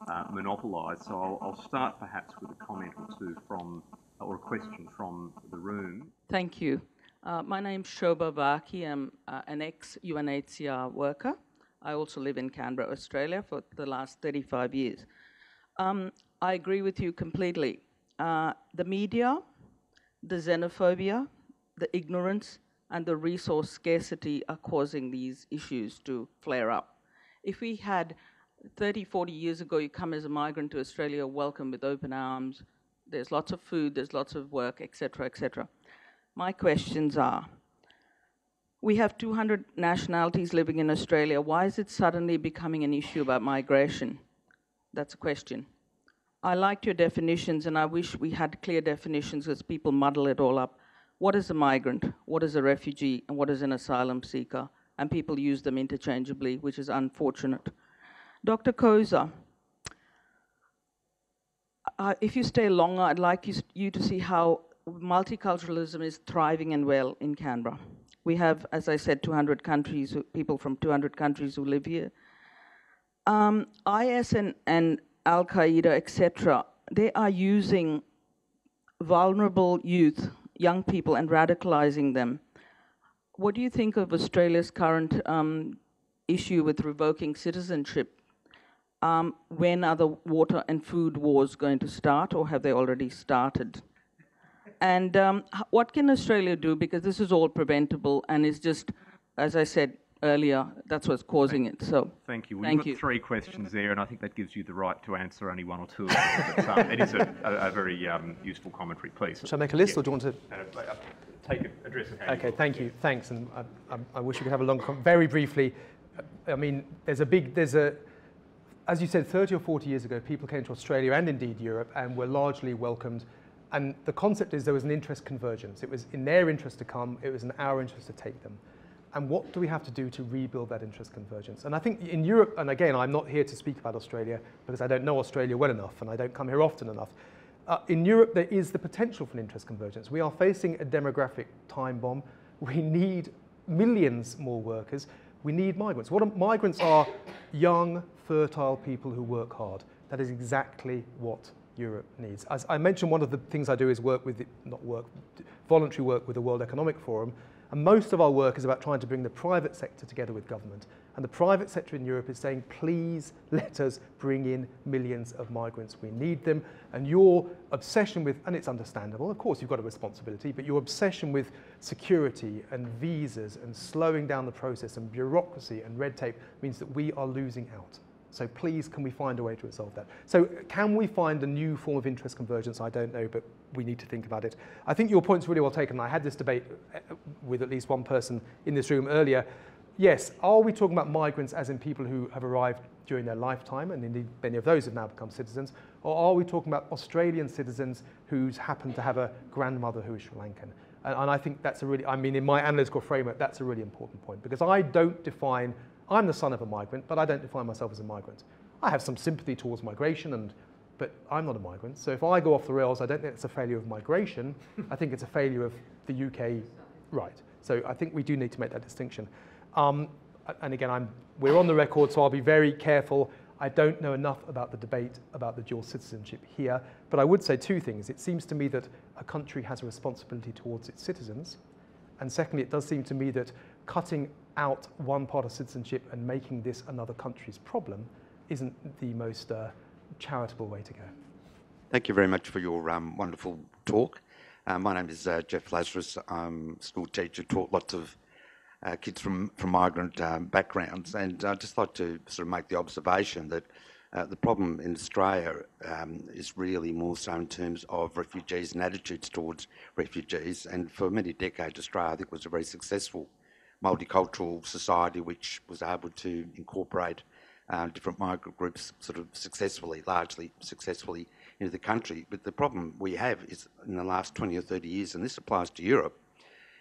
S1: uh, monopolise. So I'll, I'll, start perhaps with a comment or two from, or a question from the room.
S3: Thank you. Uh, my name's Shoba Vaki. I'm uh, an ex-UNHCR worker. I also live in Canberra, Australia for the last 35 years. Um, I agree with you completely. Uh, the media the xenophobia, the ignorance, and the resource scarcity are causing these issues to flare up. If we had 30, 40 years ago, you come as a migrant to Australia, welcome with open arms, there's lots of food, there's lots of work, etc., etc. My questions are, we have 200 nationalities living in Australia. Why is it suddenly becoming an issue about migration? That's a question. I liked your definitions, and I wish we had clear definitions because people muddle it all up. What is a migrant? What is a refugee? And what is an asylum seeker? And people use them interchangeably, which is unfortunate. Dr. Koser, uh, if you stay longer, I'd like you, you to see how multiculturalism is thriving and well in Canberra. We have, as I said, 200 countries, people from 200 countries who live here. Um, IS and, and Al Qaeda, etc., they are using vulnerable youth, young people, and radicalizing them. What do you think of Australia's current um, issue with revoking citizenship? Um, when are the water and food wars going to start, or have they already started? And um, what can Australia do? Because this is all preventable and is just, as I said, earlier, that's what's causing it. So
S1: thank you. We've thank got you. three questions there, and I think that gives you the right to answer only one or two. but, um, it is a, a, a very um, useful commentary, please.
S2: Shall I make a list, yeah. or do you want to?
S1: Uh, uh take it, address it.
S2: Okay, thank you. Thanks, and I, I, I, wish we could have a long. very briefly, I mean, there's a big, there's a. As you said, 30 or 40 years ago, people came to Australia and indeed Europe and were largely welcomed. And the concept is there was an interest convergence. It was in their interest to come, it was in our interest to take them and what do we have to do to rebuild that interest convergence? And I think in Europe, and again, I'm not here to speak about Australia because I don't know Australia well enough and I don't come here often enough. Uh, in Europe, there is the potential for an interest convergence. We are facing a demographic time bomb. We need millions more workers. We need migrants. What are, migrants are young, fertile people who work hard. That is exactly what Europe needs. As I mentioned, one of the things I do is work with, the, not work, voluntary work with the World Economic Forum, and most of our work is about trying to bring the private sector together with government. And the private sector in Europe is saying, please let us bring in millions of migrants. We need them. And your obsession with, and it's understandable, of course you've got a responsibility, but your obsession with security and visas and slowing down the process and bureaucracy and red tape means that we are losing out. So please, can we find a way to resolve that? So can we find a new form of interest convergence? I don't know, but we need to think about it. I think your point's really well taken. I had this debate uh, with at least one person in this room earlier. Yes, are we talking about migrants as in people who have arrived during their lifetime, and indeed many of those have now become citizens, or are we talking about Australian citizens who's happened to have a grandmother who is Sri Lankan? And, and I think that's a really, I mean, in my analytical framework, that's a really important point because I don't define, I'm the son of a migrant, but I don't define myself as a migrant. I have some sympathy towards migration and but I'm not a migrant. So if I go off the rails, I don't think it's a failure of migration. I think it's a failure of the UK right. So I think we do need to make that distinction. Um, and again, I'm, we're on the record, so I'll be very careful. I don't know enough about the debate about the dual citizenship here, but I would say two things. It seems to me that a country has a responsibility towards its citizens. And secondly, it does seem to me that cutting out one part of citizenship and making this another country's problem isn't the most uh, charitable way to go.
S4: Thank you very much for your um, wonderful talk. Uh, my name is uh, Jeff Lazarus. I'm a school teacher, taught lots of uh, kids from, from migrant um, backgrounds, and I'd just like to sort of make the observation that uh, the problem in Australia um, is really more so in terms of refugees and attitudes towards refugees. And for many decades, Australia, I think, was a very successful multicultural society which was able to incorporate uh, different migrant groups sort of successfully, largely successfully into the country. But the problem we have is in the last 20 or 30 years, and this applies to Europe,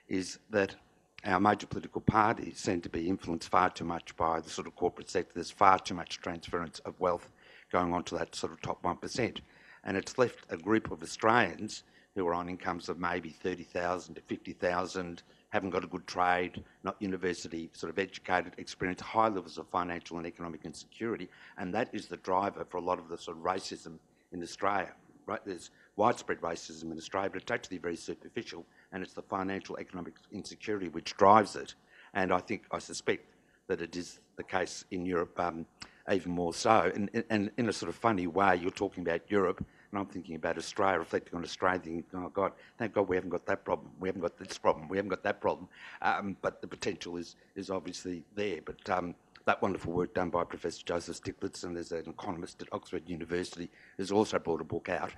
S4: is that our major political parties seem to be influenced far too much by the sort of corporate sector. There's far too much transference of wealth going on to that sort of top 1%. And it's left a group of Australians who are on incomes of maybe 30,000 to 50,000 haven't got a good trade, not university sort of educated, experience high levels of financial and economic insecurity, and that is the driver for a lot of the sort of racism in Australia. Right? There's widespread racism in Australia, but it's actually very superficial, and it's the financial economic insecurity which drives it. And I think, I suspect that it is the case in Europe um, even more so. And, and in a sort of funny way, you're talking about Europe and I'm thinking about Australia, reflecting on Australia, thinking, oh God, thank God we haven't got that problem. We haven't got this problem. We haven't got that problem. Um, but the potential is, is obviously there. But um, that wonderful work done by Professor Joseph Stiglitz, and there's an economist at Oxford University who's also brought a book out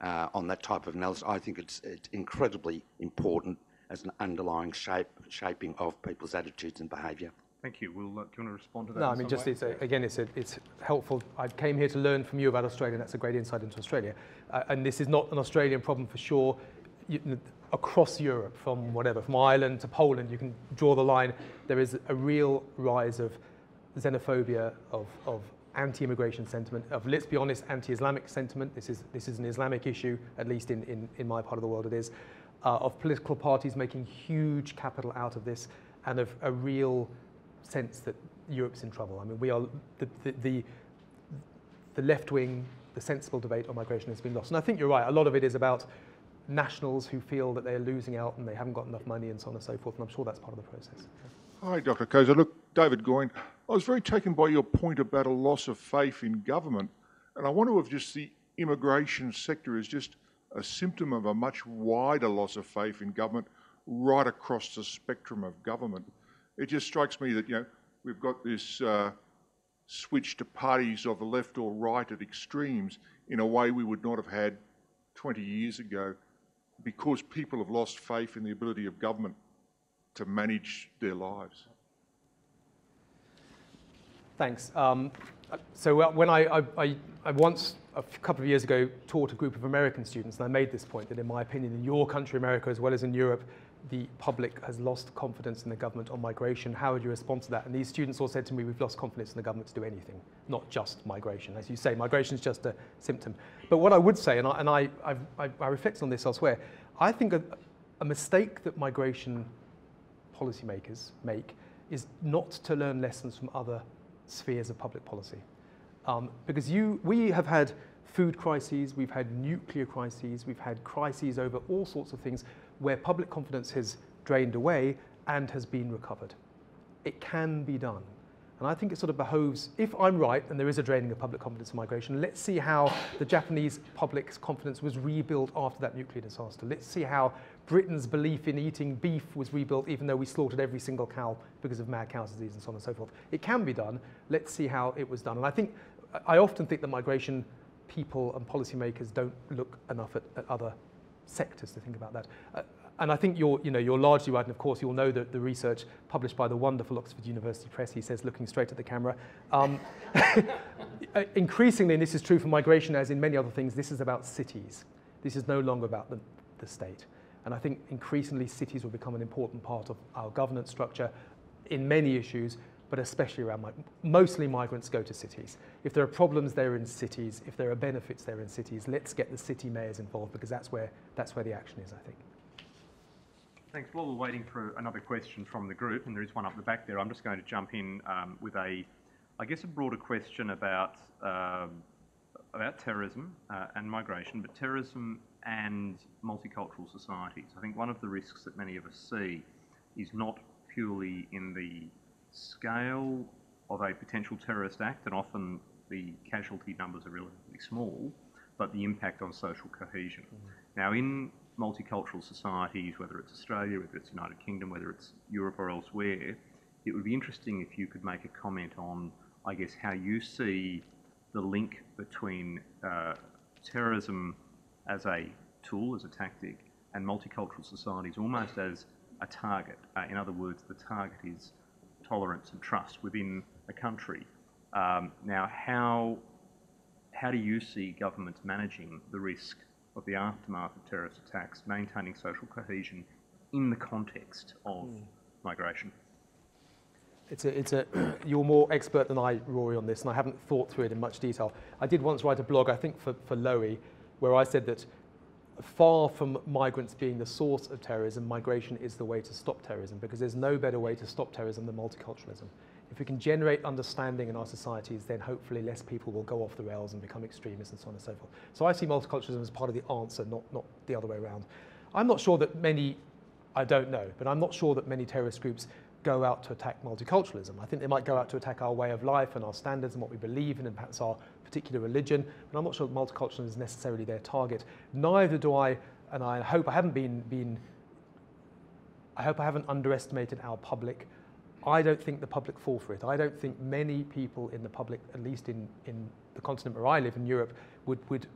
S4: uh, on that type of analysis. I think it's, it's incredibly important as an underlying shape, shaping of people's attitudes and behaviour.
S1: Thank you. Will, uh, do you want to respond to that?
S2: No, I mean, just it's a, again, it's, a, it's helpful. I came here to learn from you about Australia, and that's a great insight into Australia. Uh, and this is not an Australian problem for sure. You, across Europe, from whatever, from Ireland to Poland, you can draw the line. There is a real rise of xenophobia, of, of anti-immigration sentiment, of, let's be honest, anti-Islamic sentiment. This is, this is an Islamic issue, at least in, in, in my part of the world it is, uh, of political parties making huge capital out of this, and of a real sense that Europe's in trouble. I mean, we are the, the, the, the left wing, the sensible debate on migration has been lost. And I think you're right. A lot of it is about nationals who feel that they're losing out and they haven't got enough money and so on and so forth. And I'm sure that's part of the process.
S5: Hi, Dr. Koser. Look, David Goyne, I was very taken by your point about a loss of faith in government. And I wonder if just the immigration sector is just a symptom of a much wider loss of faith in government right across the spectrum of government it just strikes me that you know we've got this uh, switch to parties of the left or right at extremes in a way we would not have had 20 years ago because people have lost faith in the ability of government to manage their lives.
S2: Thanks. Um, so when I, I, I, once, a couple of years ago, taught a group of American students, and I made this point that in my opinion, in your country, America, as well as in Europe, the public has lost confidence in the government on migration. How would you respond to that? And these students all said to me, we've lost confidence in the government to do anything, not just migration. As you say, migration is just a symptom. But what I would say, and I, and I, I, I reflect on this elsewhere, I think a, a mistake that migration policymakers make is not to learn lessons from other spheres of public policy. Um, because you, we have had food crises, we've had nuclear crises, we've had crises over all sorts of things where public confidence has drained away and has been recovered. It can be done. And I think it sort of behoves, if I'm right, and there is a draining of public confidence in migration, let's see how the Japanese public's confidence was rebuilt after that nuclear disaster. Let's see how Britain's belief in eating beef was rebuilt, even though we slaughtered every single cow because of mad cow disease and so on and so forth. It can be done. Let's see how it was done. And I think, I often think that migration people and policymakers don't look enough at, at other sectors to think about that. Uh, and I think you're, you know, you're largely right, and of course you'll know that the research published by the wonderful Oxford University Press, he says, looking straight at the camera. Um, uh, increasingly, and this is true for migration as in many other things, this is about cities. This is no longer about the, the state. And I think increasingly cities will become an important part of our governance structure in many issues, but especially around, mostly migrants go to cities. If there are problems, they're in cities. If there are benefits, they're in cities. Let's get the city mayors involved because that's where, that's where the action is, I think.
S1: Thanks. While we're waiting for another question from the group, and there is one up the back there, I'm just going to jump in um, with a, I guess, a broader question about um, about terrorism uh, and migration, but terrorism and multicultural societies. I think one of the risks that many of us see is not purely in the scale of a potential terrorist act, and often the casualty numbers are relatively small, but the impact on social cohesion. Now, in multicultural societies, whether it's Australia, whether it's United Kingdom, whether it's Europe or elsewhere, it would be interesting if you could make a comment on, I guess, how you see the link between uh, terrorism as a tool, as a tactic, and multicultural societies almost as a target. Uh, in other words, the target is tolerance and trust within a country. Um, now, how how do you see governments managing the risk of the aftermath of terrorist attacks, maintaining social cohesion in the context of migration?
S2: It's a, it's a, you're more expert than I, Rory, on this, and I haven't thought through it in much detail. I did once write a blog, I think for, for Lowy, where I said that far from migrants being the source of terrorism, migration is the way to stop terrorism, because there's no better way to stop terrorism than multiculturalism. If we can generate understanding in our societies, then hopefully less people will go off the rails and become extremists and so on and so forth. So I see multiculturalism as part of the answer, not, not the other way around. I'm not sure that many, I don't know, but I'm not sure that many terrorist groups go out to attack multiculturalism. I think they might go out to attack our way of life and our standards and what we believe in and perhaps our particular religion, but I'm not sure that multiculturalism is necessarily their target. Neither do I, and I hope I haven't been, been I hope I haven't underestimated our public. I don't think the public fall for it. I don't think many people in the public, at least in, in the continent where I live, in Europe, would, would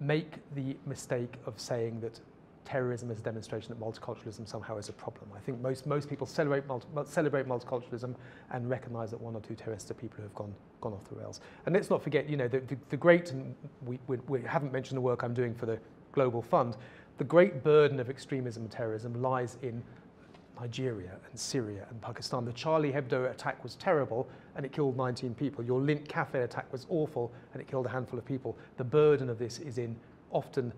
S2: make the mistake of saying that terrorism is a demonstration that multiculturalism somehow is a problem. I think most, most people celebrate, multi, celebrate multiculturalism and recognize that one or two terrorists are people who have gone, gone off the rails. And let's not forget, you know, the, the, the great, and we, we, we haven't mentioned the work I'm doing for the Global Fund, the great burden of extremism and terrorism lies in Nigeria and Syria and Pakistan. The Charlie Hebdo attack was terrible and it killed 19 people. Your Lindt Cafe attack was awful and it killed a handful of people. The burden of this is in often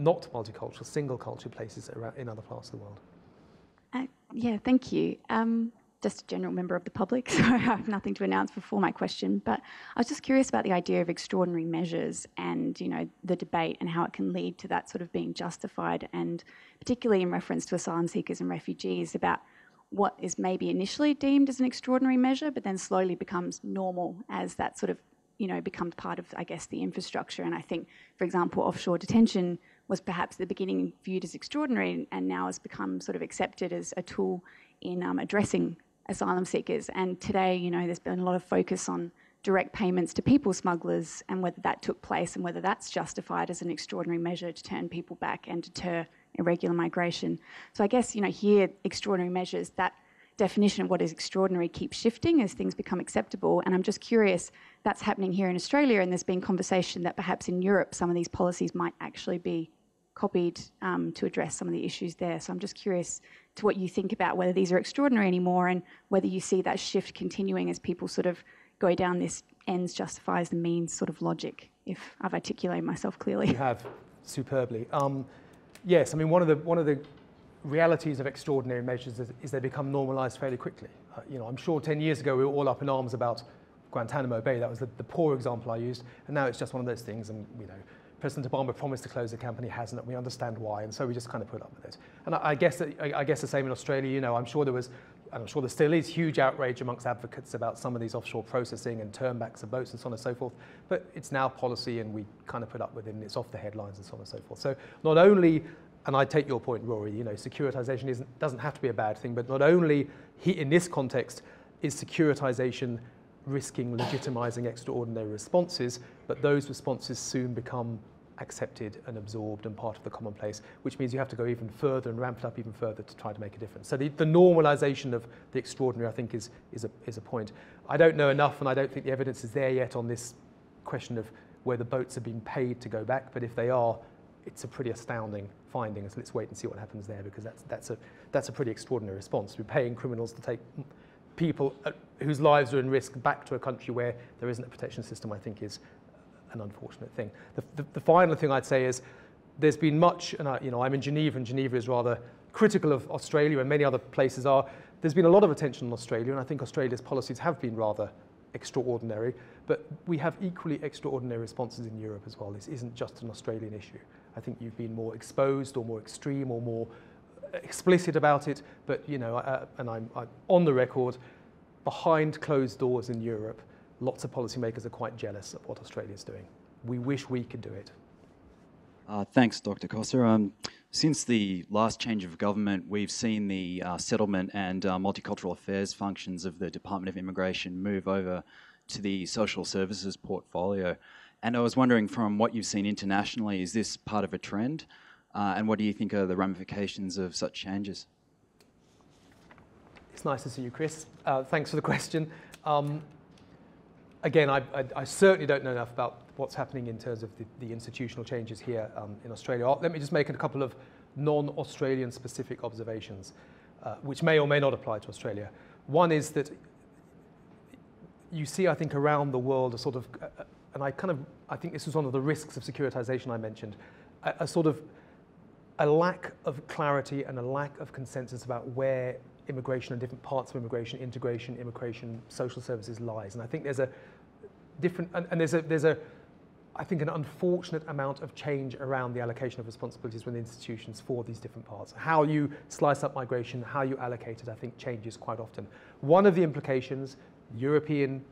S2: not multicultural, single culture places in other parts of the world.
S6: Uh, yeah, thank you. Um, just a general member of the public, so I have nothing to announce before my question. But I was just curious about the idea of extraordinary measures and you know the debate and how it can lead to that sort of being justified, and particularly in reference to asylum seekers and refugees, about what is maybe initially deemed as an extraordinary measure, but then slowly becomes normal as that sort of you know becomes part of I guess the infrastructure. And I think, for example, offshore detention was perhaps at the beginning viewed as extraordinary and now has become sort of accepted as a tool in um, addressing asylum seekers. And today, you know, there's been a lot of focus on direct payments to people smugglers and whether that took place and whether that's justified as an extraordinary measure to turn people back and deter irregular migration. So I guess, you know, here, extraordinary measures, that definition of what is extraordinary keeps shifting as things become acceptable. And I'm just curious, that's happening here in Australia, and there's been conversation that perhaps in Europe some of these policies might actually be copied um, to address some of the issues there. So I'm just curious to what you think about whether these are extraordinary anymore and whether you see that shift continuing as people sort of go down this ends justifies the means sort of logic, if I've articulated myself clearly.
S2: You have superbly. Um, yes, I mean, one of the, one of the realities of extraordinary measures is, is they become normalized fairly quickly. Uh, you know, I'm sure 10 years ago we were all up in arms about Guantanamo Bay. That was the, the poor example I used. And now it's just one of those things. And, you know, President Obama promised to close the he hasn't, we understand why, and so we just kind of put up with it. And I, I guess I, I, guess the same in Australia. You know, I'm sure there was, and I'm sure there still is huge outrage amongst advocates about some of these offshore processing and turnbacks of boats and so on and so forth. But it's now policy, and we kind of put up with it, and it's off the headlines and so on and so forth. So not only and I take your point, Rory, you know, securitization doesn't have to be a bad thing, but not only he, in this context is securitization risking legitimizing extraordinary responses, but those responses soon become accepted and absorbed and part of the commonplace, which means you have to go even further and ramp it up even further to try to make a difference. So the, the normalisation of the extraordinary, I think, is, is, a, is a point. I don't know enough, and I don't think the evidence is there yet on this question of whether boats have been paid to go back, but if they are, it's a pretty astounding finding. So let's wait and see what happens there, because that's, that's, a, that's a pretty extraordinary response. We're paying criminals to take people uh, whose lives are in risk back to a country where there isn't a protection system, I think is an unfortunate thing. The, the, the final thing I'd say is there's been much, and I, you know, I'm in Geneva, and Geneva is rather critical of Australia, and many other places are. There's been a lot of attention on Australia, and I think Australia's policies have been rather extraordinary, but we have equally extraordinary responses in Europe as well. This isn't just an Australian issue. I think you've been more exposed or more extreme or more explicit about it, but you know, uh, and I'm, I'm on the record, behind closed doors in Europe, lots of policymakers are quite jealous of what Australia is doing. We wish we could do it.
S7: Uh, thanks, Dr. Costa. Um, since the last change of government, we've seen the uh, settlement and uh, multicultural affairs functions of the Department of Immigration move over to the social services portfolio. And I was wondering, from what you've seen internationally, is this part of a trend? Uh, and what do you think are the ramifications of such changes?
S2: It's nice to see you, Chris. Uh, thanks for the question. Um, again, I, I, I, certainly don't know enough about what's happening in terms of the, the institutional changes here um, in Australia. Let me just make a couple of non-Australian specific observations, uh, which may or may not apply to Australia. One is that you see, I think, around the world a sort of, uh, and I kind of, I think this was one of the risks of securitization I mentioned, a, a sort of a lack of clarity and a lack of consensus about where immigration and different parts of immigration, integration, immigration, social services lies. And I think there's a different, and, and there's a, there's a, I think, an unfortunate amount of change around the allocation of responsibilities within institutions for these different parts. How you slice up migration, how you allocate it, I think changes quite often. One of the implications, European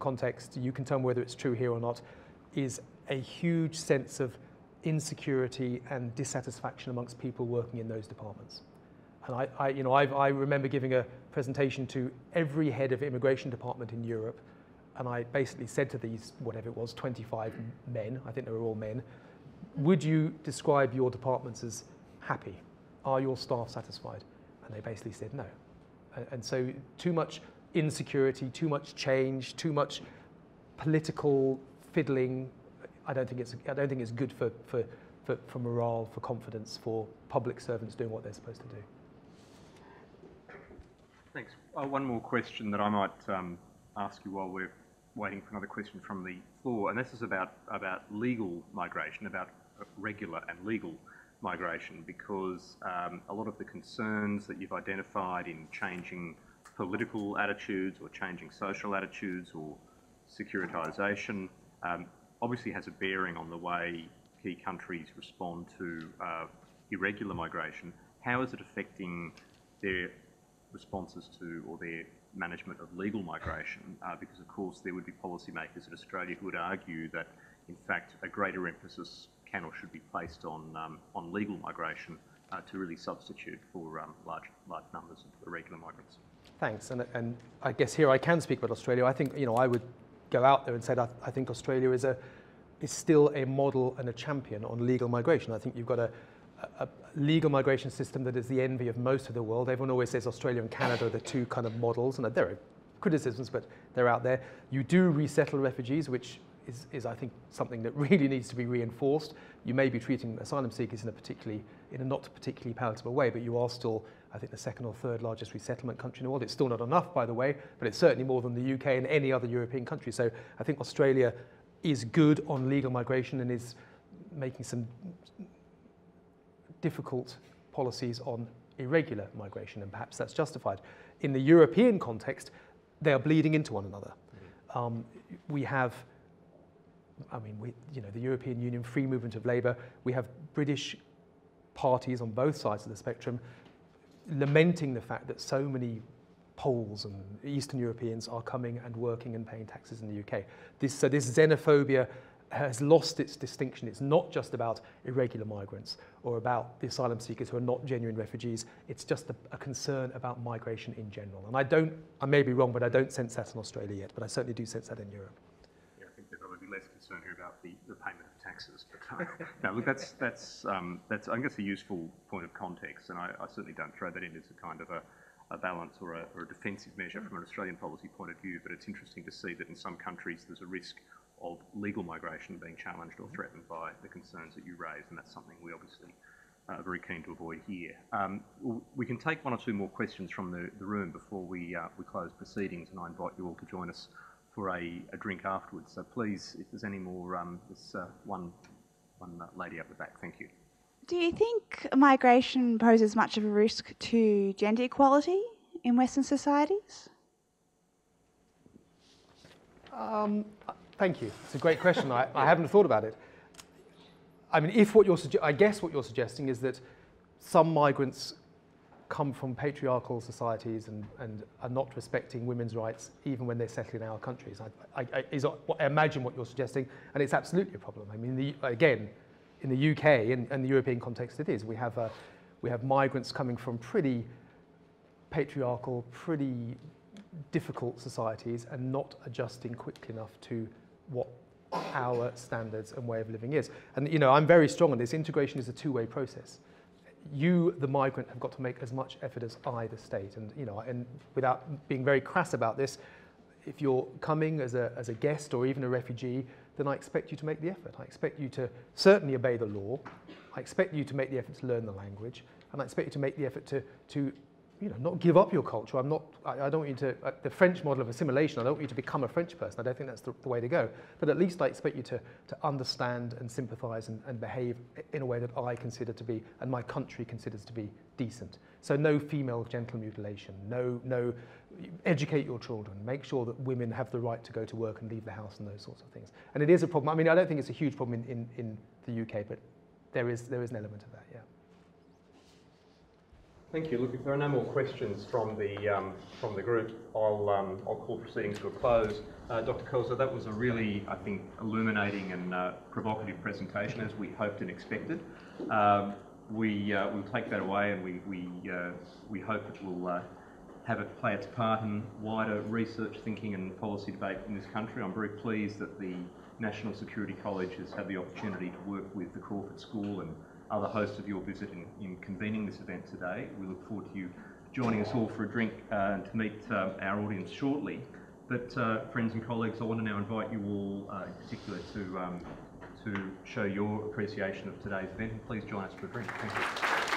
S2: context, you can tell me whether it's true here or not, is a huge sense of insecurity and dissatisfaction amongst people working in those departments. And I, I you know, I've, i remember giving a presentation to every head of immigration department in Europe, and I basically said to these, whatever it was, 25 men, I think they were all men, would you describe your departments as happy? Are your staff satisfied? And they basically said no. And, and so too much insecurity, too much change, too much political fiddling. I don't think it's, I don't think it's good for, for, for, for morale, for confidence, for public servants doing what they're supposed to do.
S1: Thanks. Uh, one more question that I might um, ask you while we're waiting for another question from the floor, and this is about, about legal migration, about regular and legal migration, because um, a lot of the concerns that you've identified in changing political attitudes or changing social attitudes or securitisation um, obviously has a bearing on the way key countries respond to uh, irregular migration. How is it affecting their responses to or their management of legal migration, uh, because of course there would be policymakers in Australia who would argue that in fact a greater emphasis can or should be placed on, um, on legal migration uh, to really substitute for um, large, large numbers of irregular migrants.
S2: Thanks, and, and I guess here I can speak about Australia. I think, you know, I would go out there and say that I think Australia is, a, is still a model and a champion on legal migration. I think you've got a, a, legal migration system that is the envy of most of the world. Everyone always says Australia and Canada are the two kind of models, and there are criticisms, but they're out there. You do resettle refugees, which is, is I think, something that really needs to be reinforced. You may be treating asylum seekers in a particularly, in a not particularly palatable way, but you are still, I think, the second or third largest resettlement country in the world. It's still not enough, by the way, but it's certainly more than the UK and any other European country. So I think Australia is good on legal migration and is making some difficult policies on irregular migration, and perhaps that's justified. In the European context, they are bleeding into one another. Mm-hmm. Um, we have, I mean, we, you know, the European Union, free movement of labour. We have British parties on both sides of the spectrum lamenting the fact that so many Poles and Eastern Europeans are coming and working and paying taxes in the UK. This, so this xenophobia has lost its distinction. It's not just about irregular migrants or about the asylum seekers who are not genuine refugees. It's just a, a, concern about migration in general. And I don't, I may be wrong, but I don't sense that in Australia yet, but I certainly do sense that in Europe.
S1: Yeah, I think there's probably less concern here about the, the payment of tax taxes. But, uh, no, look, that's, that's, um, that's, I guess, a useful point of context, and I, I certainly don't throw that in as a kind of a, a balance or a, or a defensive measure from an Australian policy point of view, but it's interesting to see that in some countries there's a risk of legal migration being challenged or threatened by the concerns that you raise, and that's something we obviously uh, very keen to avoid here. Um, we can take one or two more questions from the, the room before we, uh, we close proceedings, and I invite you all to join us for a, a drink afterwards. So please, if there's any more, um, there's uh, one, one uh, lady up the back. Thank you.
S8: Do you think migration poses much of a risk to gender equality in Western societies?
S2: Um, thank you. It's a great question. I, I haven't thought about it. I mean, if what you're, I guess what you're suggesting is that some migrants come from patriarchal societies and, and are not respecting women's rights even when they're settling in our countries. I, I, I, is I imagine what you're suggesting, and it's absolutely a problem. I mean, the, again, in the UK and, and the European context it is, we have, uh, we have migrants coming from pretty patriarchal, pretty difficult societies and not adjusting quickly enough to what our standards and way of living is. And you know, I'm very strong on this. Integration is a two-way process you, the migrant, have got to make as much effort as I, the state. And, you know, and without being very crass about this, if you're coming as a, as a guest or even a refugee, then I expect you to make the effort. I expect you to certainly obey the law. I expect you to make the effort to learn the language. And I expect you to make the effort to, to you know, not give up your culture. I'm not, I, I don't want you to, uh, the French model of assimilation, I don't want you to become a French person. I don't think that's the, the way to go. But at least I expect you to, to understand and sympathize and, and behave in a way that I consider to be, and my country considers to be decent. So no female genital mutilation, no, no, educate your children, make sure that women have the right to go to work and leave the house and those sorts of things. And it is a problem. I mean, I don't think it's a huge problem in, in, in the UK, but there is, there is an element of that, yeah.
S1: Thank you. Look, if there are no more questions from the um, from the group, I'll um, I'll call proceedings to a close. Uh, Dr. Koser, that was a really, I think, illuminating and uh, provocative presentation, as we hoped and expected. Um, we uh, will take that away, and we we uh, we hope it will uh, have it play its part in wider research thinking and policy debate in this country. I'm very pleased that the National Security College has had the opportunity to work with the Crawford School and other hosts of your visit in, in convening this event today. We look forward to you joining us all for a drink uh, and to meet uh, our audience shortly. But uh, friends and colleagues, I want to now invite you all uh, in particular to, um, to show your appreciation of today's event and please join us for a drink. Thank you.